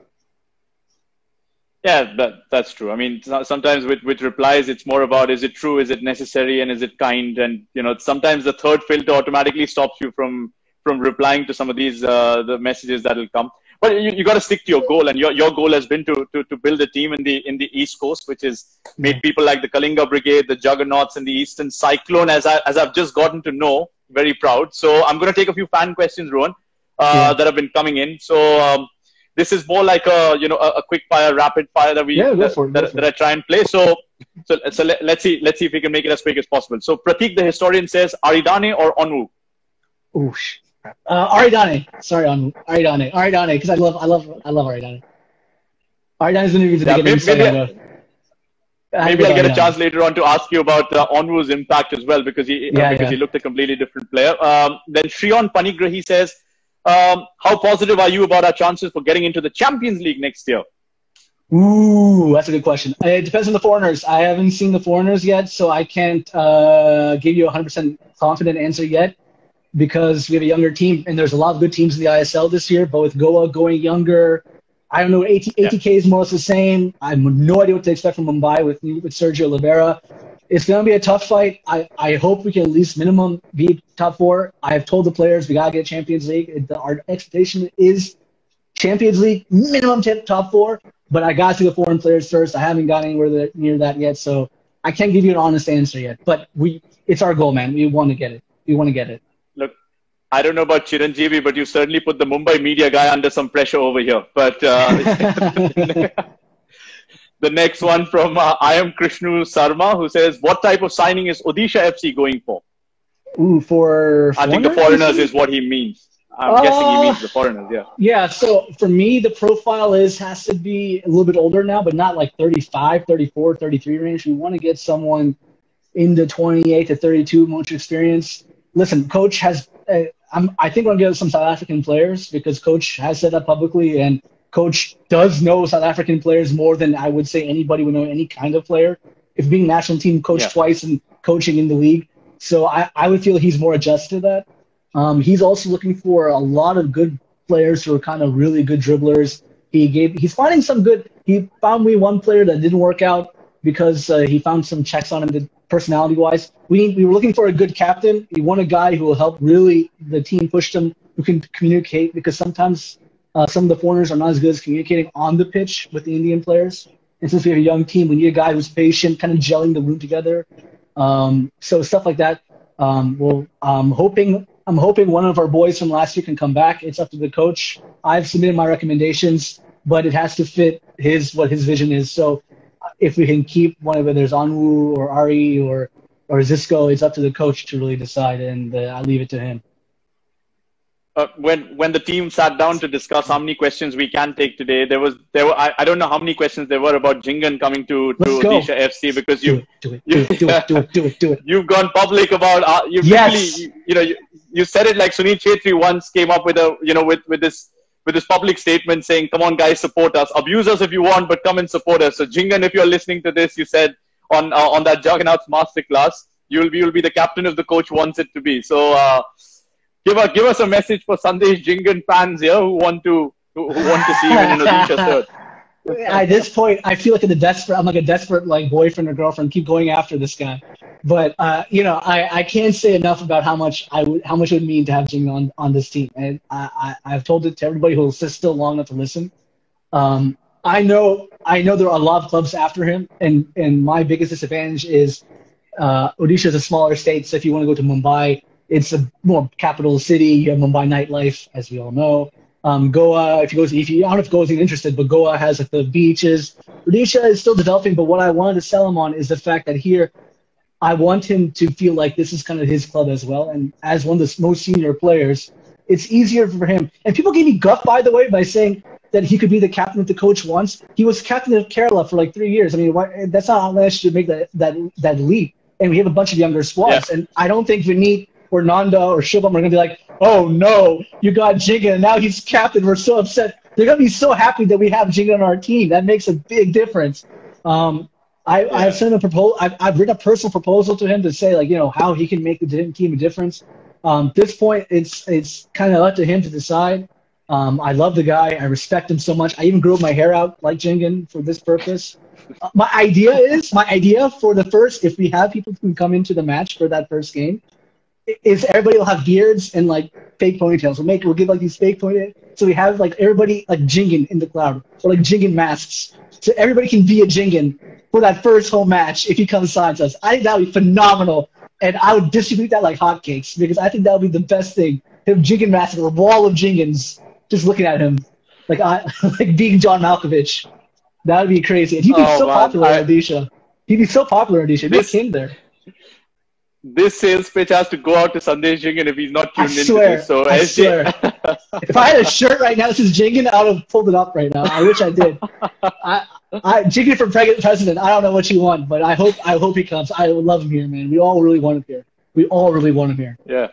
Yeah, that, that's true. I mean, sometimes with, with replies, it's more about is it true, is it necessary, and is it kind? And you know, sometimes the third filter automatically stops you from from replying to some of these uh, the messages that will come. But you, you got to stick to your goal, and your, your goal has been to, to, to build a team in the in the East Coast, which has made people like the Kalinga Brigade, the Juggernauts, and the Eastern Cyclone, as I as I've just gotten to know, very proud. So I'm going to take a few fan questions, Rohan, uh, yeah. that have been coming in. So. Um, this is more like a you know a, a quick fire, rapid fire that we yeah, that, that, that, I try and play. So so so let, us see let's see if we can make it as quick as possible. So Pratik, the historian, says Aridane or onu Oosh. Uh, Aridane. Sorry, on Aridane. Aridane, because I love I love I love Aridane. Aridane is going to be the yeah, maybe, maybe, maybe I'll get a chance later on to ask you about uh, Onwu's impact as well because he yeah, uh, because yeah. he looked a completely different player. Um, then Shrion Panigrahi says um, how positive are you about our chances for getting into the Champions League next year? Ooh, that's a good question. It depends on the foreigners. I haven't seen the foreigners yet, so I can't uh, give you a 100% confident answer yet because we have a younger team, and there's a lot of good teams in the ISL this year, but with Goa going younger, I don't know, 80, ATK is more or less the same. I have no idea what to expect from Mumbai with, with Sergio Lobera it's going to be a tough fight. I, I hope we can at least minimum be top four. I have told the players we got to get Champions League. Our expectation is Champions League, minimum top four. But I got to the foreign players first. I haven't got anywhere near that yet, so I can't give you an honest answer yet. But we, it's our goal, man. We want to get it. We want to get it. I don't know about Chiranjeevi, but you certainly put the Mumbai media guy under some pressure over here. But uh, (laughs) the next one from uh, I am Krishnu Sarma, who says, "What type of signing is Odisha FC going for?" Ooh, for I think the foreigners is what he means. I'm uh, guessing he means the foreigners. Yeah. Yeah. So for me, the profile is has to be a little bit older now, but not like 35, 34, 33 range. We want to get someone in the 28 to 32 much experience. Listen, coach has. Uh, I'm, I think we're gonna get some South African players because coach has said that publicly, and coach does know South African players more than I would say anybody would know any kind of player. If being national team coach yeah. twice and coaching in the league, so I, I would feel he's more adjusted to that. Um, he's also looking for a lot of good players who are kind of really good dribblers. He gave he's finding some good. He found me one player that didn't work out because uh, he found some checks on him personality wise. We we were looking for a good captain. We want a guy who will help really the team push them, who can communicate because sometimes uh, some of the foreigners are not as good as communicating on the pitch with the Indian players. And since we have a young team, we need a guy who's patient, kind of gelling the room together. Um, so stuff like that. Um, well, I'm hoping I'm hoping one of our boys from last year can come back. It's up to the coach. I've submitted my recommendations, but it has to fit his what his vision is. So if we can keep one of whether it's Onwu or Ari or or Xisco, it's up to the coach to really decide, and uh, I leave it to him uh, when when the team sat down to discuss how many questions we can take today, there was there were I, I don't know how many questions there were about Jhingan coming to to Odisha FC because you do it, do it, do it, do it, do it, do (laughs) it. You've gone public about uh, you yes. really you, you know you, you said it like Sunil Chhetri once came up with a you know with with this with his public statement saying, "Come on, guys, support us. Abuse us if you want, but come and support us." So Jhingan, if you're listening to this, you said on uh, on that Juggernauts masterclass, you'll be you'll be the captain if the coach wants it to be. So. Uh, give us give us a message for Sandesh Jhingan fans here who want to who, who want to see him in Odisha third. (laughs) At this point, I feel like a desperate. I'm like a desperate like boyfriend or girlfriend. Keep going after this guy, but uh, you know, I, I can't say enough about how much I would how much it would mean to have Jhingan, on this team. And I, I have told it to everybody who will sit still long enough to listen. Um, I know I know there are a lot of clubs after him, and and my biggest disadvantage is uh, Odisha is a smaller state. So if you want to go to Mumbai, it's a more capital city. You have Mumbai nightlife, as we all know. Um, Goa, if you go, if you, I don't know if Goa is even interested, but Goa has like the beaches. Odisha is still developing, but what I wanted to sell him on is the fact that here, I want him to feel like this is kind of his club as well. And as one of the most senior players, it's easier for him. And people gave me guff, by the way, by saying that he could be the captain if the coach wants. He was captain of Kerala for like three years. I mean, why, that's not outlandish to make that that that leap. And we have a bunch of younger squads. Yeah. And I don't think Vinny or Nanda or Shubham are going to be like, oh no, you got Jhingan and now he's captain. We're so upset. they're gonna be so happy that we have Jinga on our team. That makes a big difference. Um, I, Yeah. I've sent a proposal. I've, I've written a personal proposal to him to say like you know how he can make the team a difference. Um, this point, it's it's kind of up to him to decide. Um, I love the guy. I respect him so much. I even grew my hair out like Jhingan for this purpose. Uh, my idea is my idea for the first if we have people who come into the match for that first game is everybody will have beards and like fake ponytails. We'll make we'll give like these fake ponytails. So we have like everybody like Jhingan in the cloud or like Jhingan masks. So everybody can be a Jhingan for that first home match if he comes signs us. I think that would be phenomenal. And I would distribute that like hotcakes because I think that would be the best thing. Him Jhingan mask, a wall of Jhingans just looking at him. Like I (laughs) like being John Malkovich. That would be crazy. And he'd be Oh, so man, popular I- in Odisha. He'd be so popular in Odisha. He'd be a king there. This sales pitch has to go out to Sandesh Jhingan if he's not I tuned into swear, this. So I eh? SJ, (laughs) If I had a shirt right now that says Jhingan, I would have pulled it up right now. I wish I did. I, I Jhingan for president. I don't know what you want, but I hope I hope he comes. I would love him here, man. We all really want him here. We all really want him here. yeah.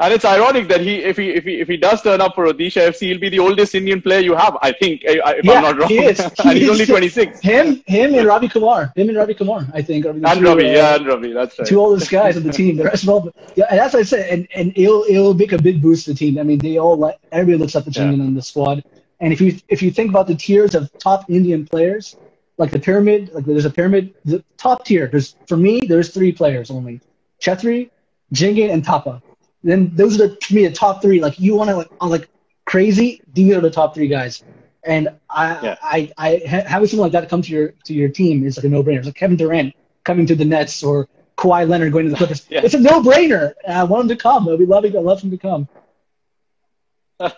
And it's ironic that he, if he, if he, if he does turn up for Odisha FC, he'll be the oldest Indian player you have. I think, eh, if Yeah, I'm not wrong. he is. (laughs) and he's is. only 26. Him, him, and Ravi Kumar. Him and Ravi Kumar. I think are the And two, Ravi, uh, yeah, and Ravi, that's right. two oldest guys on the team. The rest of all, yeah, and that's what I said. And and it'll it'll make a big boost to the team. I mean, they all like everybody looks up to Yeah. Jhingan on the squad. And if you if you think about the tiers of top Indian players, like the pyramid, like there's a pyramid, the top tier. There's for me, there's three players only: Chhetri, Jhingan, and Thapa. Then those are the, to me the top three. Like you want to like, like crazy, these are the top three guys. And I, Yeah. I, I, ha- having someone like that come to your to your team is like a no-brainer. It's like Kevin Durant coming to the Nets or Kawhi Leonard going to the Clippers. Yeah. It's a no-brainer. I want him to come. I'll be loving. I love him to come. (laughs)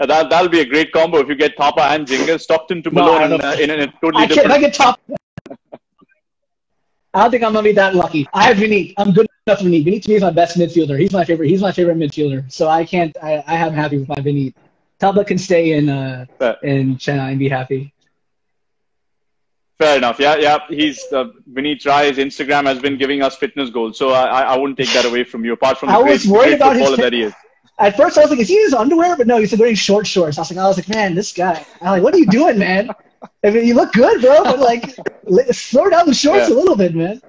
Yeah, that, that'll be a great combo if you get Thapa and Jhingan. Stockton to Malone don't in, uh, in, a- in a totally I can't. I different. get top. (laughs) I don't think I'm gonna be that lucky. I have Vinny. I'm good enough for Vinny. Vinny to me is my best midfielder. He's my favorite. He's my favorite midfielder. So I can't. I, I am happy with my Vinny. Talbot can stay in uh Fair, in Chennai and be happy. fair enough. Yeah, yeah. He's uh, Vineet Rai's Instagram has been giving us fitness goals, so I, I wouldn't take that away from you. Apart from the I great, was worried about his that he is. At first, I was like, "Is he in his underwear?" But no, he's wearing short shorts. I was like, "I was like, man, this guy." I'm like, "What are you doing, man? I mean, you look good, bro, but like, (laughs) li- slow down the shorts Yeah. a little bit, man."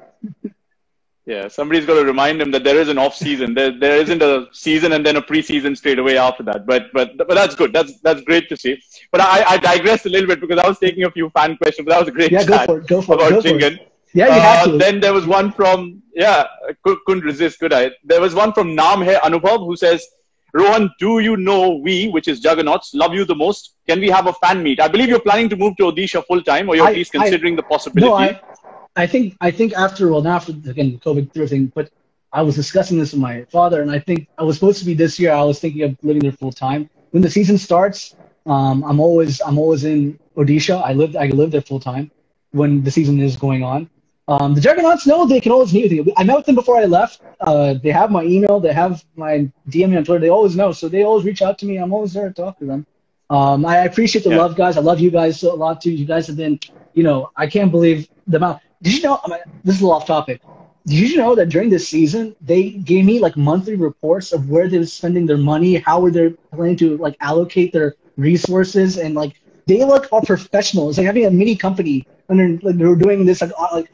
Yeah, somebody's got to remind him that there is an off season. There, there isn't a season and then a preseason straight away after that. But, but, but that's good. That's that's great to see. But I, I digressed a little bit because I was taking a few fan questions. But that was a great Yeah, go chat for it. Go for it. about Go for it. Jhingan. Yeah, you have Uh, to. Then there was one from yeah, I couldn't resist, could I? There was one from Naam Hai Anubhav who says, Rohan, do you know we, which is Juggernauts, love you the most? Can we have a fan meet? I believe you're planning to move to Odisha full time, or you're I- at least I- considering the possibility. No, I, I think I think after well now after again COVID through everything, but I was discussing this with my father, and I think I was supposed to be this year. I was thinking of living there full time. When the season starts, um, I'm always I'm always in Odisha. I lived I live there full time when the season is going on. Um, the Juggernauts know they can always meet with you. I met with them before I left. Uh, they have my email. They have my DM me on Twitter. They always know, so they always reach out to me. I'm always there to talk to them. Um, I appreciate the Yeah. love, guys. I love you guys a lot too. You guys have been, you know, I can't believe the amount. Did you know? I mean, this is a little off topic. Did you know that during this season they gave me like monthly reports of where they were spending their money, how were they planning to like allocate their resources, and like they look all professional. It's like having a mini company and they're, like, they're doing this like uh, like,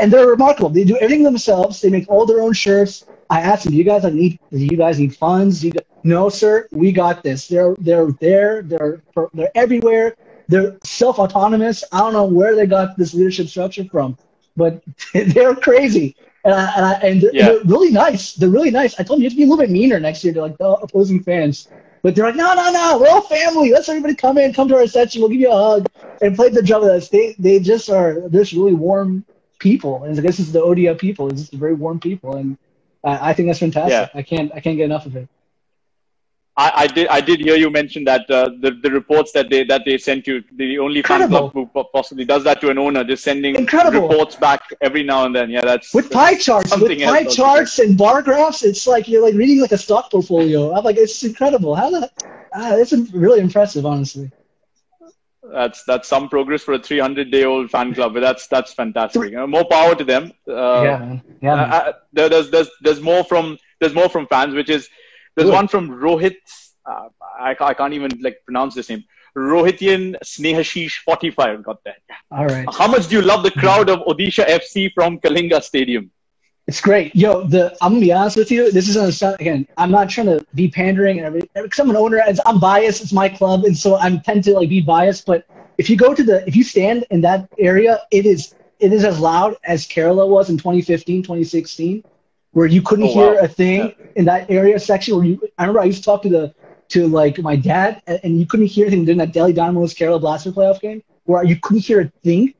and they're remarkable. They do everything themselves. They make all their own shirts. I asked them, "Do you guys like, need? Do you guys need funds?" Do you, gu-" no, sir. We got this. They're they're there. They're they're everywhere. They're self autonomous. I don't know where they got this leadership structure from, but (laughs) they're crazy. And I, and, I, and they're, Yeah. they're really nice. They're really nice. I told them you have to be a little bit meaner next year to like the opposing fans. But they're like, no, no, no, we're all family. Let's everybody come in, come to our section. We'll give you a hug and play the drum with us. They they just are they're just really warm people. And I guess it's the Odia people. It's just very warm people, and I, I think that's fantastic. Yeah. I can't I can't get enough of it. I, I did. I did hear you mention that uh, the the reports that they that they sent you. The only fan club who possibly does that to an owner, just sending Incredible. reports back every now and then. Yeah, that's With that's pie charts, with something else pie altogether. charts and bar graphs, it's like you're like reading like a stock portfolio. I'm like, it's incredible. How the ah, it's really impressive, honestly. That's that's some progress for a 300 day old fan club. But that's that's fantastic. Uh, more power to them. Uh, yeah. Yeah, man. uh, uh, there- there's there's there's more from there's more from fans, which is there's Good. one from Rohit uh, I, I can't even like pronounce this name. Rohitian Snehashish 45 got that. All right. How much do you love the crowd of Odisha FC from Kalinga Stadium? It's great. Yo, the I'm gonna be honest with you. This is again. I'm not trying to be pandering and everything. Because I'm an owner, I'm biased. It's my club, and so I'm tend to like be biased. But if you go to the, if you stand in that area, it is it is as loud as Kerala was in 2015, 2016, where you couldn't Oh, hear wow. a thing Yeah. in that area section. Where you, I remember I used to talk to the to like my dad, and and you couldn't hear anything during that Delhi Dynamos Kerala Blaster playoff game, where you couldn't hear a thing.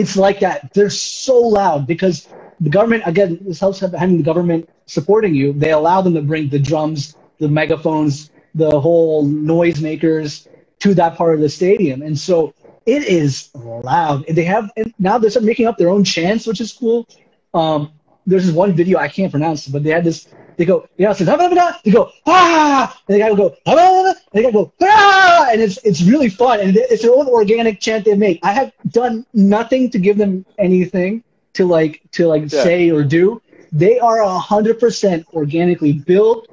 It's like that. They're so loud because the government again. This helps have- having the government supporting you. They allow them to bring the drums, the megaphones, the whole noisemakers to that part of the stadium, and so it is loud. And they have and now they're starting making up their own chants, which is cool. Um, there's this one video I can't pronounce, but they had this. They go, yeah, it says, "Ah, blah, blah, blah." they go, ah, and the guy will go, ah, blah, blah, blah," and the guy go, ah, and it's it's really fun, and it's their own organic chant they make. I have done nothing to give them anything to like to like Yeah. say or do. They are a hundred percent organically built,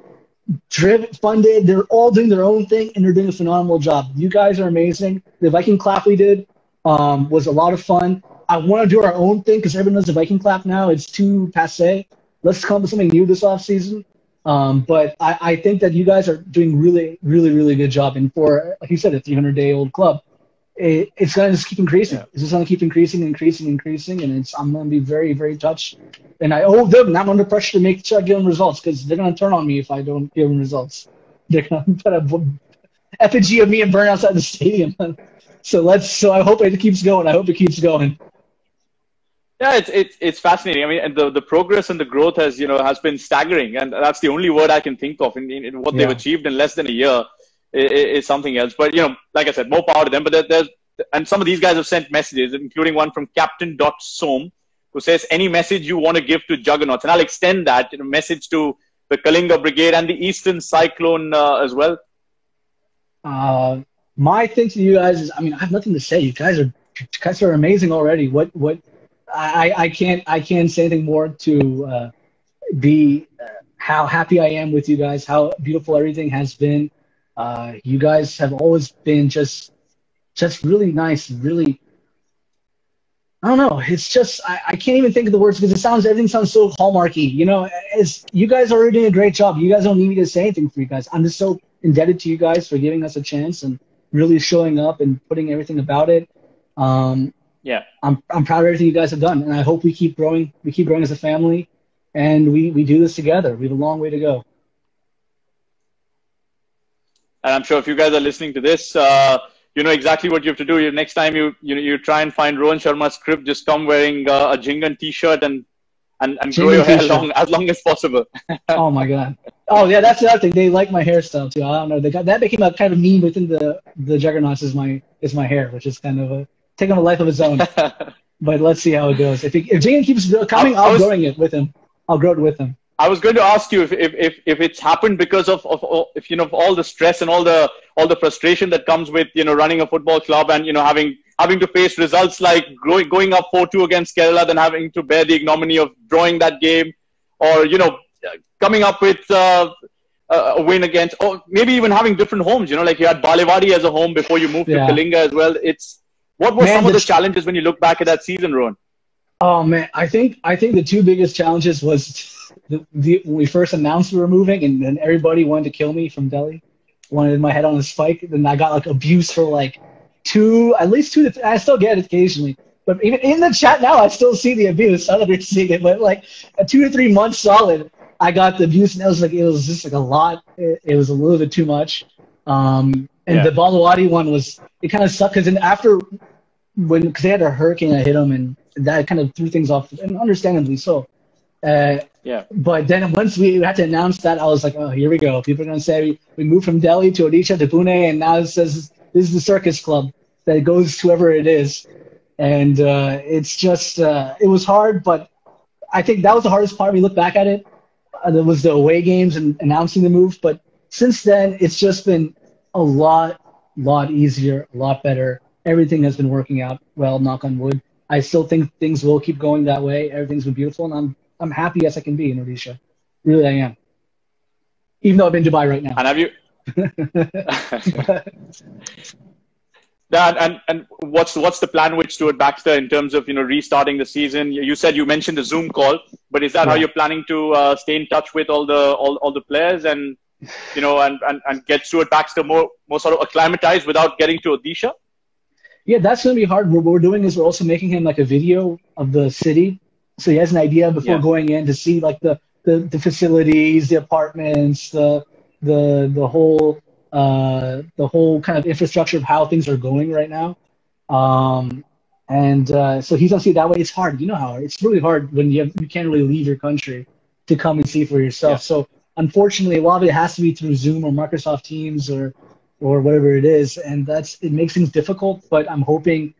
driven, funded. They're all doing their own thing, and they're doing a phenomenal job. You guys are amazing. The Viking clap we did um, was a lot of fun. I want to do our own thing because everyone knows the Viking clap now. It's too passe. Let's come up with something new this off season. Um, but I, I think that you guys are doing really, really, really good job. And for, like you said, a 300 day old club, it, it's going to just keep increasing. Yeah. It's just going to keep increasing, increasing, increasing. And it's, I'm going to be very, very touched. And I owe them, and I'm under pressure to make sure I give them results because they're going to turn on me if I don't give them results. (laughs) They're going to put a effigy of me and burn outside the stadium. (laughs) so let's, so I hope it keeps going. I hope it keeps going. Yeah, it's it's it's fascinating. I mean, and the, the progress and the growth has you know has been staggering, and that's the only word I can think of in, in, in what they've achieved in less than a year is, is something else. But you know, like I said, more power to them. But there, there's and some of these guys have sent messages, including one from Captain Dot Som, who says any message you want to give to Juggernauts, and I'll extend that you know, message to the Kalinga Brigade and the Eastern Cyclone uh, as well. Uh, my thing to you guys is, I mean, I have nothing to say. You guys are, you guys are amazing already. What, what, I, I can't, I can't say anything more to uh, be uh, how happy I am with you guys. How beautiful everything has been. Uh, you guys have always been just, just really nice. Really, I don't know. It's just I, I can't even think of the words because it sounds everything sounds so hallmarky. You know, it's you guys are already doing a great job. You guys don't need me to say anything for you guys. I'm just so indebted to you guys for giving us a chance and really showing up and putting everything about it. Um, Yeah. I'm I'm proud of everything you guys have done, and I hope we keep growing. We keep growing as a family, and we we do this together. We have a long way to go. And I'm sure if you guys are listening to this, uh, you know exactly what you have to do. You, next time you, you you try and find Rohan Sharma's script, just come wearing uh, a Jhingan t-shirt and and, and grow your hair long as long as possible. (laughs) oh my god. Oh yeah, that's the other thing. They like my hairstyle too. I don't know. They got that became a kind of meme within the the juggernauts is my is my hair, which is kind of a taking a life of its own. (laughs) but let's see how it goes. If he, if Jhingan keeps coming, I'll was- growing it with him. I'll grow it with him. I was going to ask you if, if, if, if it's happened because of, of, of if you know all the stress and all the all the frustration that comes with you know running a football club and you know having having to face results like growing, going up four two against Kerala, then having to bear the ignominy of drawing that game, or you know coming up with uh, a a win against, or maybe even having different homes. You know, like you had Balewadi as a home before you moved Yeah. to Kalinga as well. It's what were Man, some of the- the challenges when you look back at that season, Rohan? Oh man, I think I think the two biggest challenges was the, the when we first announced we were moving, and then everybody wanted to kill me from Delhi, wanted my head on a spike. Then I got like abuse for like two, at least two I still get it occasionally, but even in the chat now, I still see the abuse. (laughs) I don't know if you're seeing it, but like a two to three months solid, I got the abuse, and it was like it was just like a lot. It, it was a little bit too much. Um, and Yeah. the Balewadi one was it kind of sucked because then after when because they had a hurricane that hit them and that kind of threw things off and understandably so. Uh, Yeah. but then once we had to announce that, I was like, oh, here we go. People are gonna say we, we moved from Delhi to Odisha to Pune, and now it says this is the circus club that goes to whoever it is, and uh, it's just uh, it was hard, but I think that was the hardest part. We look back at it, uh, there was the away games and announcing the move, but since then it's just been a lot, lot easier, a lot better. Everything has been working out well. Knock on wood. I still think things will keep going that way. Everything's been beautiful, and I'm I'm happy as I can be in Odisha. Really, I am. Even though I'm in Dubai right now. And have you (laughs) and, and and what's what's the plan with Stuart Baxter in terms of you know restarting the season? You said you mentioned the Zoom call, but is that yeah. how you're planning to uh, stay in touch with all the all, all the players and you know and, and, and get Stuart Baxter more more sort of acclimatized without getting to Odisha? Yeah, that's gonna be hard. What we're doing is we're also making him like a video of the city, so he has an idea before yeah. going in to see like the, the the facilities, the apartments, the the the whole uh, the whole kind of infrastructure of how things are going right now. Um, and uh, so he's gonna see that way. It's hard, you know how it's really hard when you have, you can't really leave your country to come and see for yourself. Yeah. So unfortunately, a lot of it has to be through Zoom or Microsoft Teams or or whatever it is, and that's it makes things difficult. But I'm hoping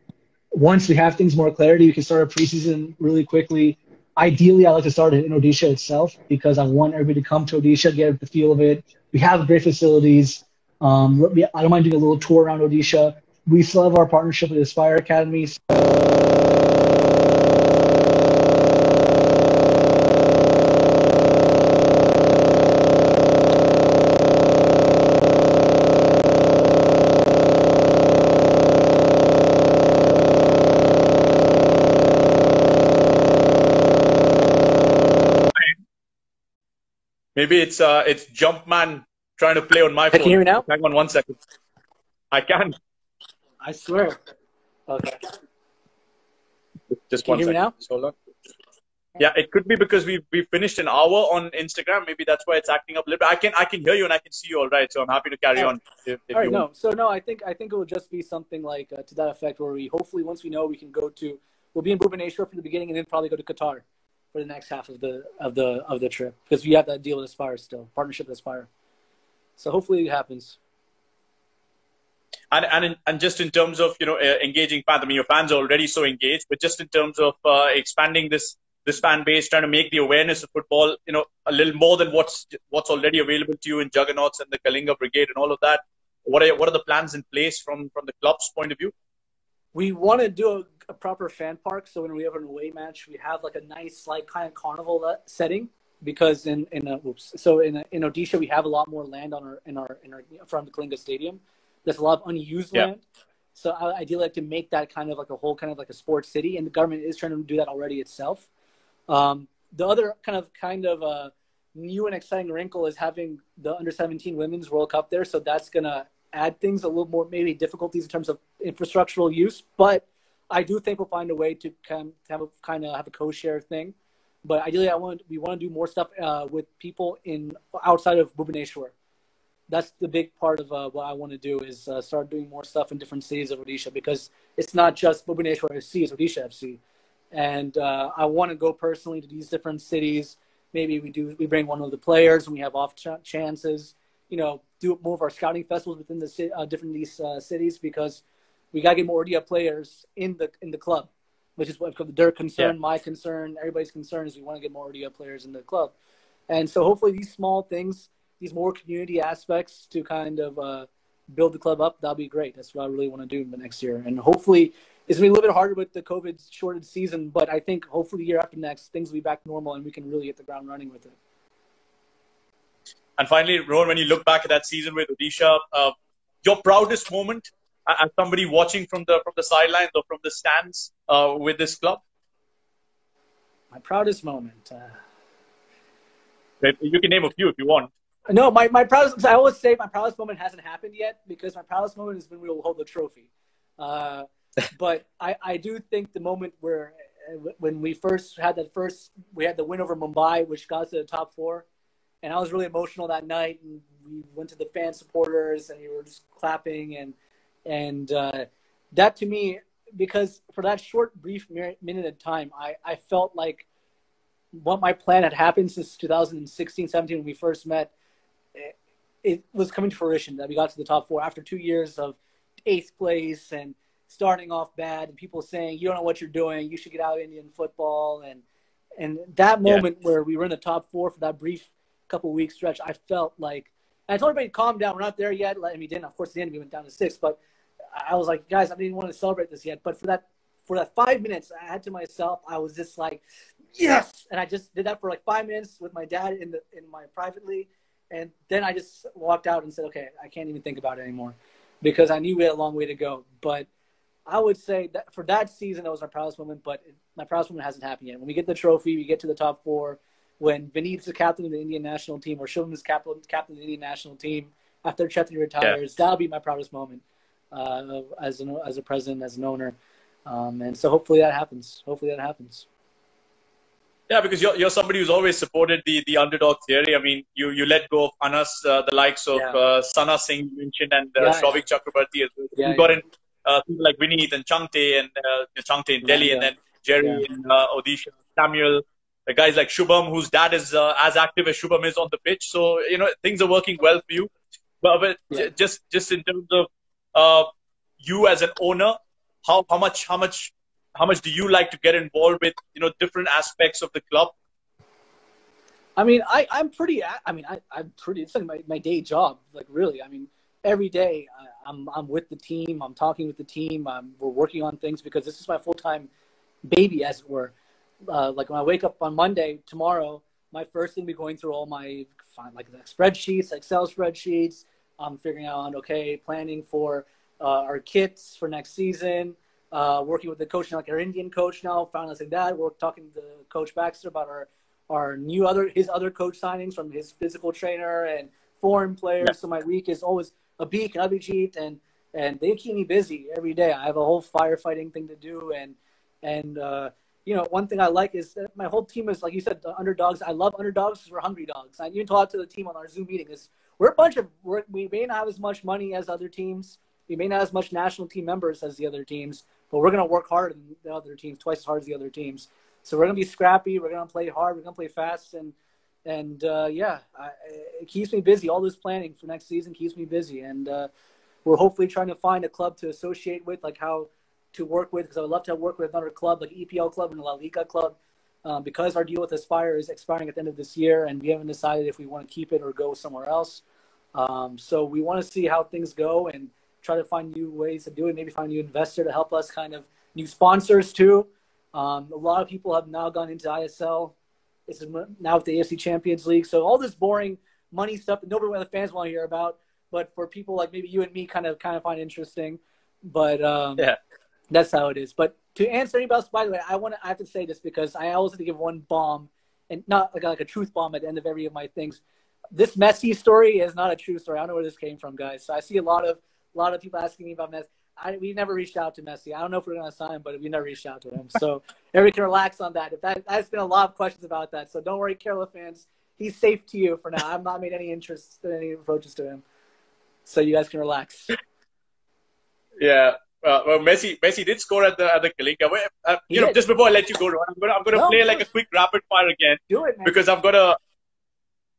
once we have things more clarity, we can start a preseason really quickly. Ideally, I like to start in Odisha itself because I want everybody to come to Odisha, get the feel of it. We have great facilities. Um, I don't mind doing a little tour around Odisha. We still have our partnership with Aspire Academy. Maybe it's uh, it's Jumpman trying to play on my phone. Can you hear me now? Hang on one second. I can. I swear. Okay. Just can one you hear second. me now? Just hold on. Yeah, it could be because we we finished an hour on Instagram. Maybe that's why it's acting up a little bit. I can I can hear you and I can see you all right. So I'm happy to carry on. If, if all right, no. So no, I think I think it will just be something like uh, to that effect, where we hopefully once we know we can go to we'll be in Bhubaneswar from the beginning and then probably go to Qatar for the next half of the of the of the trip because we have that deal with Aspire still partnership with Aspire. So hopefully it happens. And and in, and just in terms of you know uh, engaging fans, I mean your fans are already so engaged, but just in terms of uh, expanding this this fan base, trying to make the awareness of football, you know, a little more than what's what's already available to you in Juggernauts and the Kalinga Brigade and all of that. What are what are the plans in place from from the club's point of view? We want to do a, a proper fan park, so when we have an away match, we have like a nice like kind of carnival uh, setting because in in uh, oops, so in in Odisha we have a lot more land on our in our in our from the Kalinga Stadium. There's a lot of unused yeah. land. So I ideally like to make that kind of like a whole kind of like a sports city, and the government is trying to do that already itself. Um, the other kind of kind of uh, new and exciting wrinkle is having the under 17 women's World Cup there. So that's gonna add things a little more, maybe difficulties in terms of infrastructural use. But I do think we'll find a way to kind of have a kind of have a co-share thing but ideally, I want we want to do more stuff uh, with people in outside of Bhubaneswar. That's the big part of uh, what I want to do is uh, start doing more stuff in different cities of Odisha because it's not just Bhubaneswar FC, it's Odisha FC, and uh, I want to go personally to these different cities. Maybe we do we bring one of the players and we have off ch- chances. You know, do more of our scouting festivals within the uh, different these uh, cities because we gotta get more Odia players in the in the club which is what their concern, yeah. my concern, everybody's concern is we want to get more Odia players in the club. And so hopefully these small things, these more community aspects to kind of uh, build the club up, that'll be great. That's what I really want to do in the next year. And hopefully it's to be a little bit harder with the COVID shorted season, but I think hopefully the year after next, things will be back normal and we can really hit the ground running with it. And finally, Rohan, when you look back at that season with Odisha, uh, your proudest moment as somebody watching from the from the sidelines or from the stands uh, with this club? My proudest moment. Uh... You can name a few if you want. No, my, my proudest. I always say my proudest moment hasn't happened yet because my proudest moment is when we will hold the trophy. Uh, (laughs) but I, I do think the moment where uh, when we first had that first we had the win over Mumbai, which got us to the top four, and I was really emotional that night. And we went to the fan supporters and we were just clapping and and uh, that to me because for that short brief minute of time I, I felt like what my plan had happened since 2016 17 when we first met it, it was coming to fruition that we got to the top four after two years of eighth place and starting off bad and people saying you don't know what you're doing you should get out of indian football and and that moment yeah. where we were in the top four for that brief couple week stretch i felt like I told everybody, calm down. We're not there yet. And we didn't. Of course, the end we went down to six. But I was like, guys, I didn't want to celebrate this yet. But for that for that five minutes, I had to myself. I was just like, yes, and I just did that for like five minutes with my dad in the in my privately, And then I just walked out and said, okay, I can't even think about it anymore because I knew we had a long way to go. But I would say that for that season, that was my proudest moment. But my proudest moment hasn't happened yet. When we get the trophy, we get to the top four. When Vineet's the captain of the Indian national team, or Shubham is captain captain of the Indian national team after Chhetri retires, yeah. that'll be my proudest moment uh, as an as a president, as an owner. Um, and so hopefully that happens. Hopefully that happens. Yeah, because you're, you're somebody who's always supported the, the underdog theory. I mean, you, you let go of Anas, uh, the likes of yeah. uh, Sana Singh mentioned and uh, yeah, yeah. Chakrabarti as well. Yeah, you got in uh, people like Vineet and Chhangte and uh, Chhangte in Delhi and then Jerry in uh, Odisha, Samuel, the guys like Shubham, whose dad is uh, as active as Shubham is on the pitch. So, you know, things are working well for you. But, but just just in terms of uh, you as an owner, how, how much how much how much do you like to get involved with you know different aspects of the club? I mean i i'm pretty i mean I, i'm pretty it's like my, my day job like really. I mean every day I, I'm, I'm with the team i'm talking with the team I'm, we're working on things because this is my full-time baby as it were. Uh, like when i wake up on monday tomorrow my first thing be going through all my like the spreadsheets excel spreadsheets i'm figuring out okay planning for uh, our kits for next season uh, working with the coach now, like our Indian coach now, finalizing that. We're talking to Coach Baxter about our our new other his other coach signings from his physical trainer and foreign players. Yeah. So my week is always a beak and Abhijit and and they keep me busy every day. I have a whole firefighting thing to do and and uh, you know one thing I like is that my whole team is like you said the underdogs. I love underdogs because we're hungry dogs. I even talked to the team on our Zoom meeting is we're a bunch of we're, we may not have as much money as other teams. We may not have as much national team members as the other teams, but we're going to work harder than the other teams, twice as hard as the other teams. So we're going to be scrappy. We're going to play hard. We're going to play fast, and and uh, yeah, I, it keeps me busy. All this planning for next season keeps me busy, and uh, we're hopefully trying to find a club to associate with, like how to work with, because I would love to work with another club, like EPL club and La Liga club, um, because our deal with Aspire is expiring at the end of this year, and we haven't decided if we want to keep it or go somewhere else. Um, so we want to see how things go and try to find new ways to do it. Maybe find a new investor to help us, kind of new sponsors too. Um, a lot of people have now gone into ISL. It's now with the AFC Champions League. So all this boring money stuff that nobody the fans want to hear about, but for people like maybe you and me, kind of kind of find interesting. But um, yeah, that's how it is. But to answer anybody else, by the way, I want to I have to say this because I always have to give one bomb and not like like a truth bomb at the end of every of my things. This Messi story is not a true story. I don't know where this came from, guys. So I see a lot of a lot of people asking me about Messi. I, we never reached out to Messi. I don't know if we're going to sign, but we never reached out to him. So (laughs) everybody can relax on that. If that has been a lot of questions about that, so don't worry, Kerala fans. He's safe to you for now. I've not made any interest, any approaches to him, so you guys can relax. Yeah. Uh, well, Messi, Messi did score at the at the Kalinga. Uh, you know, just before I let you go, I'm gonna I'm gonna no, play like a quick rapid fire again. Do it, man. Because I've got to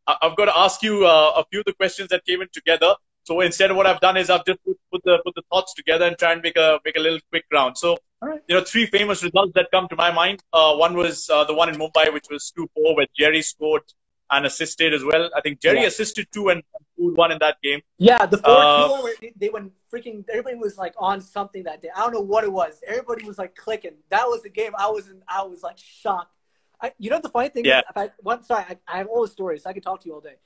I've got to ask you uh, a few of the questions that came in together. So instead, what I've done is I've just put, put the put the thoughts together and try and make a make a little quick round. So right. you know, three famous results that come to my mind. Uh, one was uh, the one in Mumbai, which was two four, where Jerry scored and assisted as well. I think Jerry yeah. assisted two and scored one in that game. Yeah, the four uh, they went freaking. Everybody was like on something that day. I don't know what it was. Everybody was like clicking. That was the game. I was in, I was like shocked. I, you know the funny thing yeah. is, I, one sorry, I, I have all the stories. So I could talk to you all day.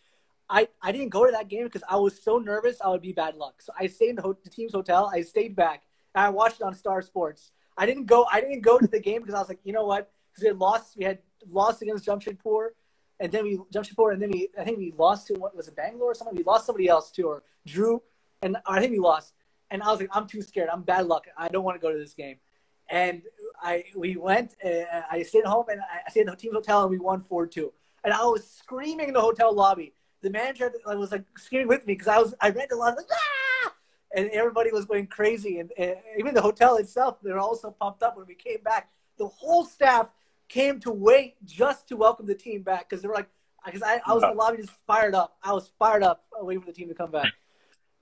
I, I didn't go to that game because I was so nervous I would be bad luck. So I stayed in the, ho- the team's hotel. I stayed back and I watched it on Star Sports. I didn't go. I didn't go to the game because I was like, you know what? Because we had lost. We had lost against Jamshedpur, and then we Jamshedpur, and then we I think we lost to what was it Bangalore or something. We lost somebody else too, or Drew, and I think we lost. And I was like, I'm too scared. I'm bad luck. I don't want to go to this game. And I we went. Uh, I stayed home and I stayed in the team's hotel, and we won four two. And I was screaming in the hotel lobby the manager was like screaming with me because I was I read a lot like ah! and everybody was going crazy and, and, even the hotel itself they were all so pumped up when we came back. The whole staff came to wait just to welcome the team back because they were like because I, I was in the lobby just fired up. I was fired up waiting for the team to come back.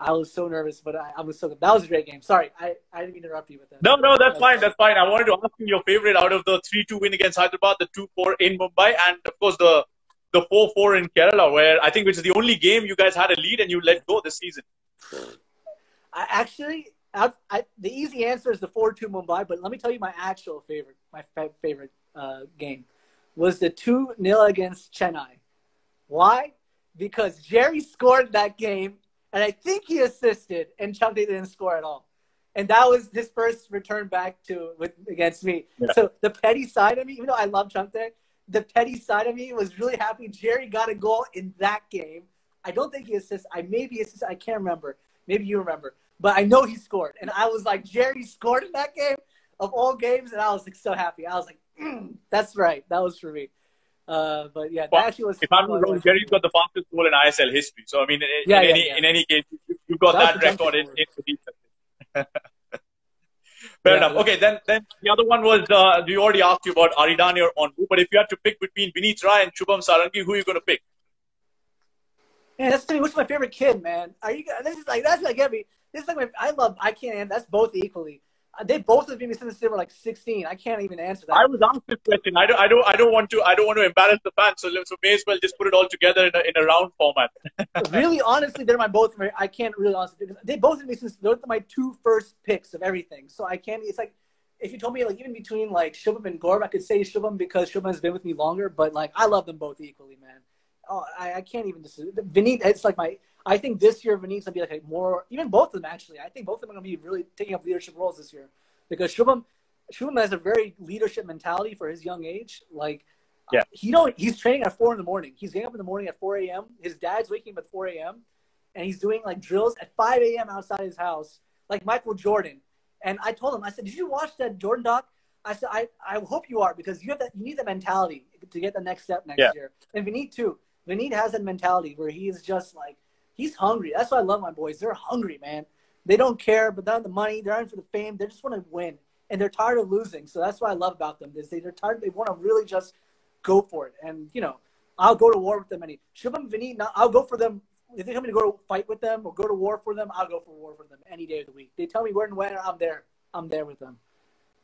I was so nervous, but I, I was so good. That was a great game. Sorry, I, I didn't interrupt you with that. No, no, that's fine. That's fine. I wanted to ask you your favorite out of the 3 2 win against Hyderabad, the 2 4 in Mumbai, and of course the the 4-4 in Kerala, where I think which is the only game you guys had a lead and you let go this season. I actually, I, I, the easy answer is the 4-2 Mumbai, but let me tell you my actual favorite, my fa- favorite uh, game was the 2-0 against Chennai. Why? because Jerry scored that game, and I think he assisted, and Chumte didn't score at all. And that was his first return back to with against me. Yeah. So the petty side of me, even though I love Chumte, the petty side of me was really happy Jerry got a goal in that game. I don't think he assisted. I maybe assisted. I can't remember. Maybe you remember, but I know he scored, and I was like, Jerry scored in that game of all games, and I was like so happy. I was like, mm, (clears throat) that's right, that was for me. Uh, but yeah, that Well, actually was. If I'm not wrong, Jerry's got the fastest goal in ISL history. So I mean, in, Yeah, in yeah, any yeah. in any case, you- you've got That's that record in, in the defense. (laughs) Fair Yeah, enough. Okay, then then the other one was uh, we already asked you about Aridane or Onbu, but if you had to pick between Vineet Rai and Shubham Sarangi, who are you going to pick? Man, that's me. which is my favorite kid, man. Are you? This is like that's like get me. This is like my. I love. I can't. That's both equally. They both have been since they were like 16. I can't even answer that. I was asked this question. I don't, I don't, I don't want to, I don't want to embarrass the fans. So, so may as well just put it all together in a, in a round format. (laughs) really, honestly, they're my both. I can't really honestly. They both have been since they're my two first picks of everything. So I can't. It's like if you told me like even between like Shubham and Gorb, I could say Shubham because Shubham has been with me longer. But like I love them both equally, man. Oh, I, I can't even just Vineet. It's like my. I think this year Vineet's gonna be like a more even both of them actually. I think both of them are gonna be really taking up leadership roles this year because Shubham. Shubham has a very leadership mentality for his young age. Like, Yeah. he know he's training at four in the morning. He's getting up in the morning at four a.m. His dad's waking him at four a.m. and he's doing like drills at five a.m. outside his house, like Michael Jordan. And I told him, I said, "Did you watch that Jordan doc?" I said, "I, I hope you are because you have that. You need that mentality to get the next step next Yeah. year." And Vineet too. Vineet has that mentality where he is just like he's hungry. That's why I love my boys. They're hungry, man. They don't care, but they're on the money. They're in for the fame. They just want to win, and they're tired of losing. So that's what I love about them. Is they, they're tired. They want to really just go for it. And you know, I'll go to war with them. Any Shubham not- I'll go for them. If they tell me to go to fight with them or go to war for them, I'll go for war for them any day of the week. They tell me where and when, I'm there. I'm there with them.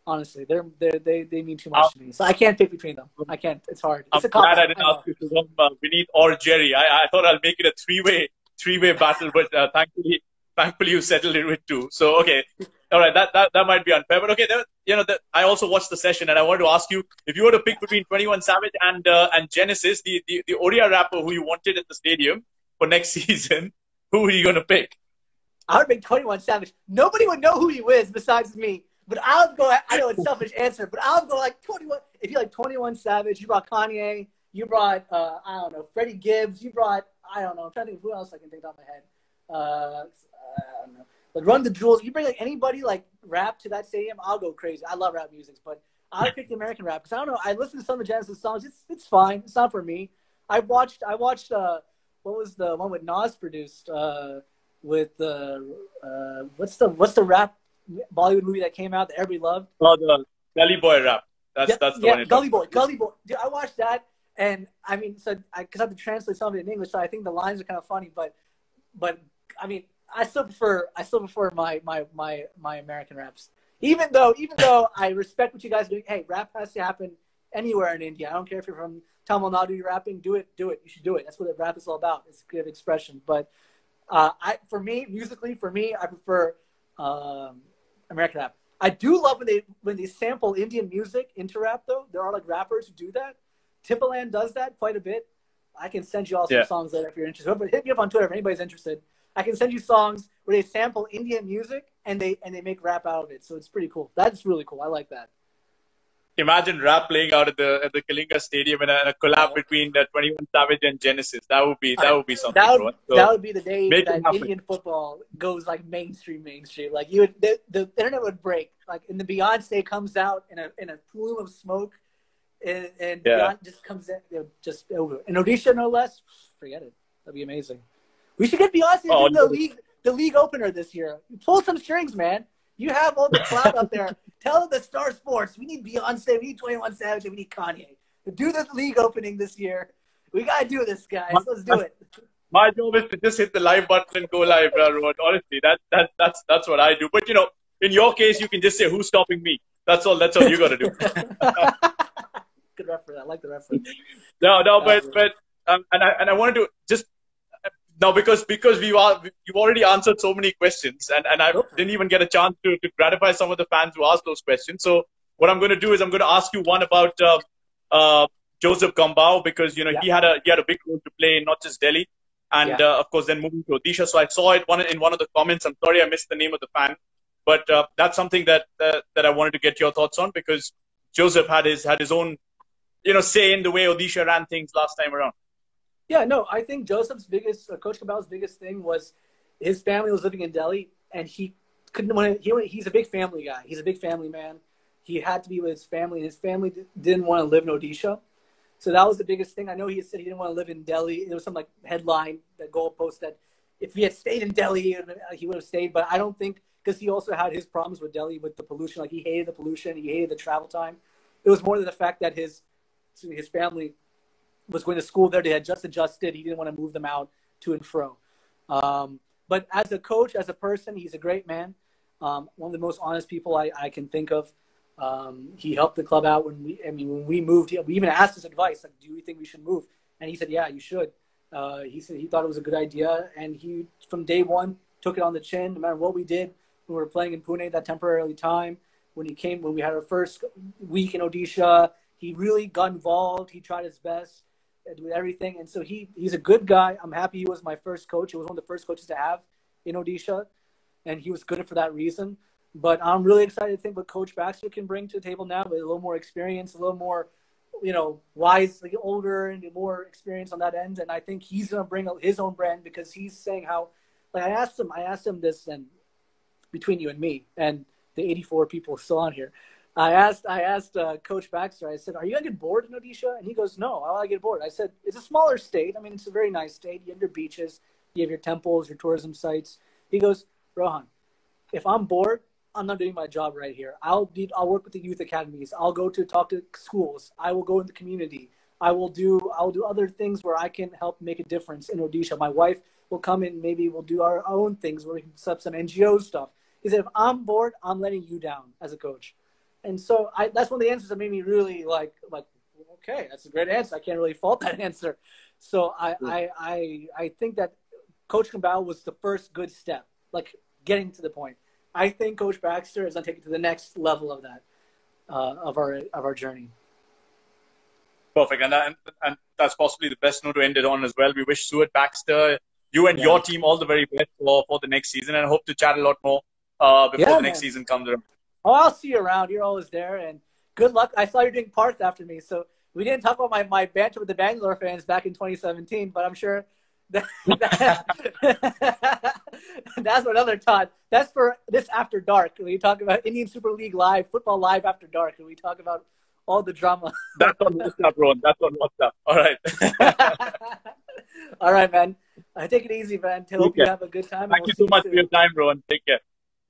Honestly, they're, they're they they mean too much to me. So I can't pick between them. I can't. It's hard. I'm a glad. I didn't I ask you to run uh, Vineet or Jerry. I, I thought I'll make it a three-way, three-way battle, but uh, thankfully, thankfully you settled it with two. So okay, all right, that that, that might be unfair, but okay. You know, I also watched the session, and I wanted to ask you if you were to pick between Twenty One Savage and uh, and Genesis, the, the the Odia rapper who you wanted at the stadium for next (laughs) season, who are you going to pick? I would make 21 Savage. Nobody would know who he is besides me. But I'll go, I know it's a selfish answer, but I'll go like 21. If you like 21 Savage, you brought Kanye, you brought, uh, I don't know, Freddie Gibbs, you brought, I don't know, I'm trying to think of who else I can think off my head. Uh, I don't know. But Run the Jewels, you bring like anybody like rap to that stadium, I'll go crazy. I love rap music, but I would pick the American rap because I don't know. I listen to some of the Genesis songs. It's it's fine. It's not for me. I watched I watched uh what was the one with Nas produced uh with uh, uh what's the what's the rap Bollywood movie that came out that everybody loved? Oh, the Gully Boy rap. That's yeah, that's the yeah, one. Gully Boy, Gully Boy. Dude, I watched that, and I mean, so I because I have to translate some of it in English, so I think the lines are kind of funny, but but I mean, I still prefer I still prefer my my my my American raps. Even though even though I respect what you guys are doing, hey, rap has to happen anywhere in India. I don't care if you're from Tamil Nadu, you're rapping, do it, do it. You should do it. That's what rap is all about. It's a creative expression. But uh, I, for me, musically, for me, I prefer um, American rap. I do love when they when they sample Indian music into rap, though. There are like rappers who do that. Timbaland does that quite a bit. I can send you all some Yeah. songs later if you're interested. But hit me up on Twitter if anybody's interested. I can send you songs where they sample Indian music and they and they make rap out of it. So it's pretty cool. That's really cool. I like that. Imagine rap playing out at the at the Kalinga Stadium and a, collab between uh, Twenty One Savage and Genesis. That would be that would be something. That would, So- that would be the day that. Indian football goes like mainstream, mainstream. Like you would, the, the internet would break. Like, and the Beyonce comes out in a in a plume of smoke, and, and Yeah. Beyonce just comes in, you know, just over. And Odisha, no less. Forget it. That'd be amazing. We should get Beyonce Oh, do the no. league the league opener this year. Pull some strings, man. You have all the clout up there. (laughs) Tell the Star Sports we need Beyonce, we need Twenty One Savage, we need Kanye. Do the league opening this year. We gotta do this, guys. Let's do it. My job is to just hit the live button and go live, uh, Honestly, that that that's that's what I do. But you know, in your case, you can just say, "Who's stopping me?" That's all. That's all you got to do. (laughs) Good reference. I like the reference. (laughs) No, no, but but um, and I and I wanted to just now because because we are you've already answered so many questions and and I didn't even get a chance to to gratify some of the fans who asked those questions. So what I'm going to do is I'm going to ask you one about uh, uh, Joseph Gombau because you know he had a he had a big role to play in not just Delhi and Yeah. uh, of course then moving to Odisha. So I saw it one in one of the comments. I'm sorry I missed the name of the fan, but uh, that's something that uh, that I wanted to get your thoughts on because Joseph had his had his own you know say in the way Odisha ran things last time around. Yeah, no, I think Joseph's biggest, uh, Coach Cabal's biggest thing was his family was living in Delhi, and he couldn't want to. He, he's a big family guy. He's a big family man. He had to be with his family, and his family didn't want to live in Odisha. So that was the biggest thing. I know he said he didn't want to live in Delhi. There was some like headline, that goalpost that if he had stayed in Delhi, uh, he would have stayed. But I don't think because he also had his problems with Delhi with the pollution. Like he hated the pollution, he hated the travel time. It was more than the fact that his his family was going to school there. They had just adjusted. He didn't want to move them out to and fro. Um, but as a coach, as a person, he's a great man. Um, one of the most honest people I, I can think of. Um, he helped the club out when we, I mean, when we moved, he, we even asked his advice, like, do you think we should move? And he said, yeah, you should. Uh, he said he thought it was a good idea. And he, from day one, took it on the chin, no matter what we did. When we were playing in Pune that temporarily time, when he came, when we had our first week in Odisha, he really got involved. He tried his best with everything. And so he, he's a good guy. I'm happy he was my first coach. He was one of the first coaches to have in Odisha. And he was good for that reason. But I'm really excited to think what Coach Baxter can bring to the table now with a little more experience, a little more, you know, wise, like older and more experience on that end. And I think he's going to bring his own brand because he's saying how, like I asked him, I asked him this and between you and me and the 84 people still on here. I asked, I asked uh, Coach Baxter. I said, "Are you gonna get bored in Odisha?" And he goes, "No, I want to get bored." I said, "It's a smaller state. I mean, it's a very nice state. You have your beaches, you have your temples, your tourism sites." He goes, "Rohan, if I'm bored, I'm not doing my job right here. I'll be, I'll work with the youth academies. I'll go to talk to schools. I will go in the community. I will do, I'll do other things where I can help make a difference in Odisha. My wife will come in. Maybe we'll do our own things where we can set up some NGO stuff." He said, "If I'm bored, I'm letting you down as a coach." And so I, that's one of the answers that made me really like, like, okay, that's a great answer. I can't really fault that (laughs) answer. So I, I, I, I think that Coach Campbell was the first good step, like getting to the point. I think Coach Baxter is going to take it to the next level of that, uh, of our of our journey. Perfect, and, and and that's possibly the best note to end it on as well. We wish Stuart Baxter, you and Yeah. your team all the very best for, for the next season, and hope to chat a lot more uh, before Yeah, the next man. season comes around. Oh, I'll see you around. You're always there, and good luck. I saw you doing Parth after me, so we didn't talk about my, my banter with the Bangalore fans back in 2017, but I'm sure that, that- (laughs) that's another time. That's for this after dark. When you talk about Indian Super League live, football live after dark, and we talk about all the drama. (laughs) That's on WhatsApp, Ron. That's on WhatsApp. All right. (laughs) all right, man. I take it easy, man. Hope you have a good time. Thank you so much soon. for your time, Rohan. Take care.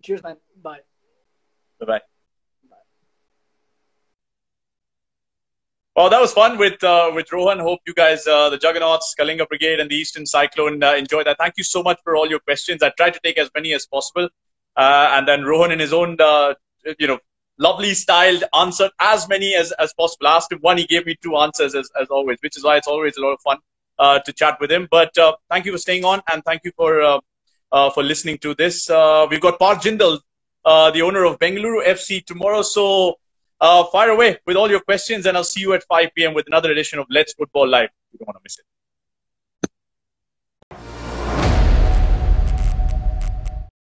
Cheers, man. Bye. Bye bye. Well, that was fun with uh, with Rohan. Hope you guys, uh, the Juggernauts, Kalinga Brigade, and the Eastern Cyclone, uh, enjoyed that. Thank you so much for all your questions. I tried to take as many as possible, uh, and then Rohan, in his own, uh, you know, lovely styled, answered as many as as possible. I asked him one, he gave me two answers as as always, which is why it's always a lot of fun uh, to chat with him. But thank you for staying on, and thank you for for listening to this. We've got Parth Jindal, uh, the owner of Bengaluru FC tomorrow. So uh, fire away with all your questions, and I'll see you at 5 p.m. with another edition of Let's Football Live. You don't want to miss it.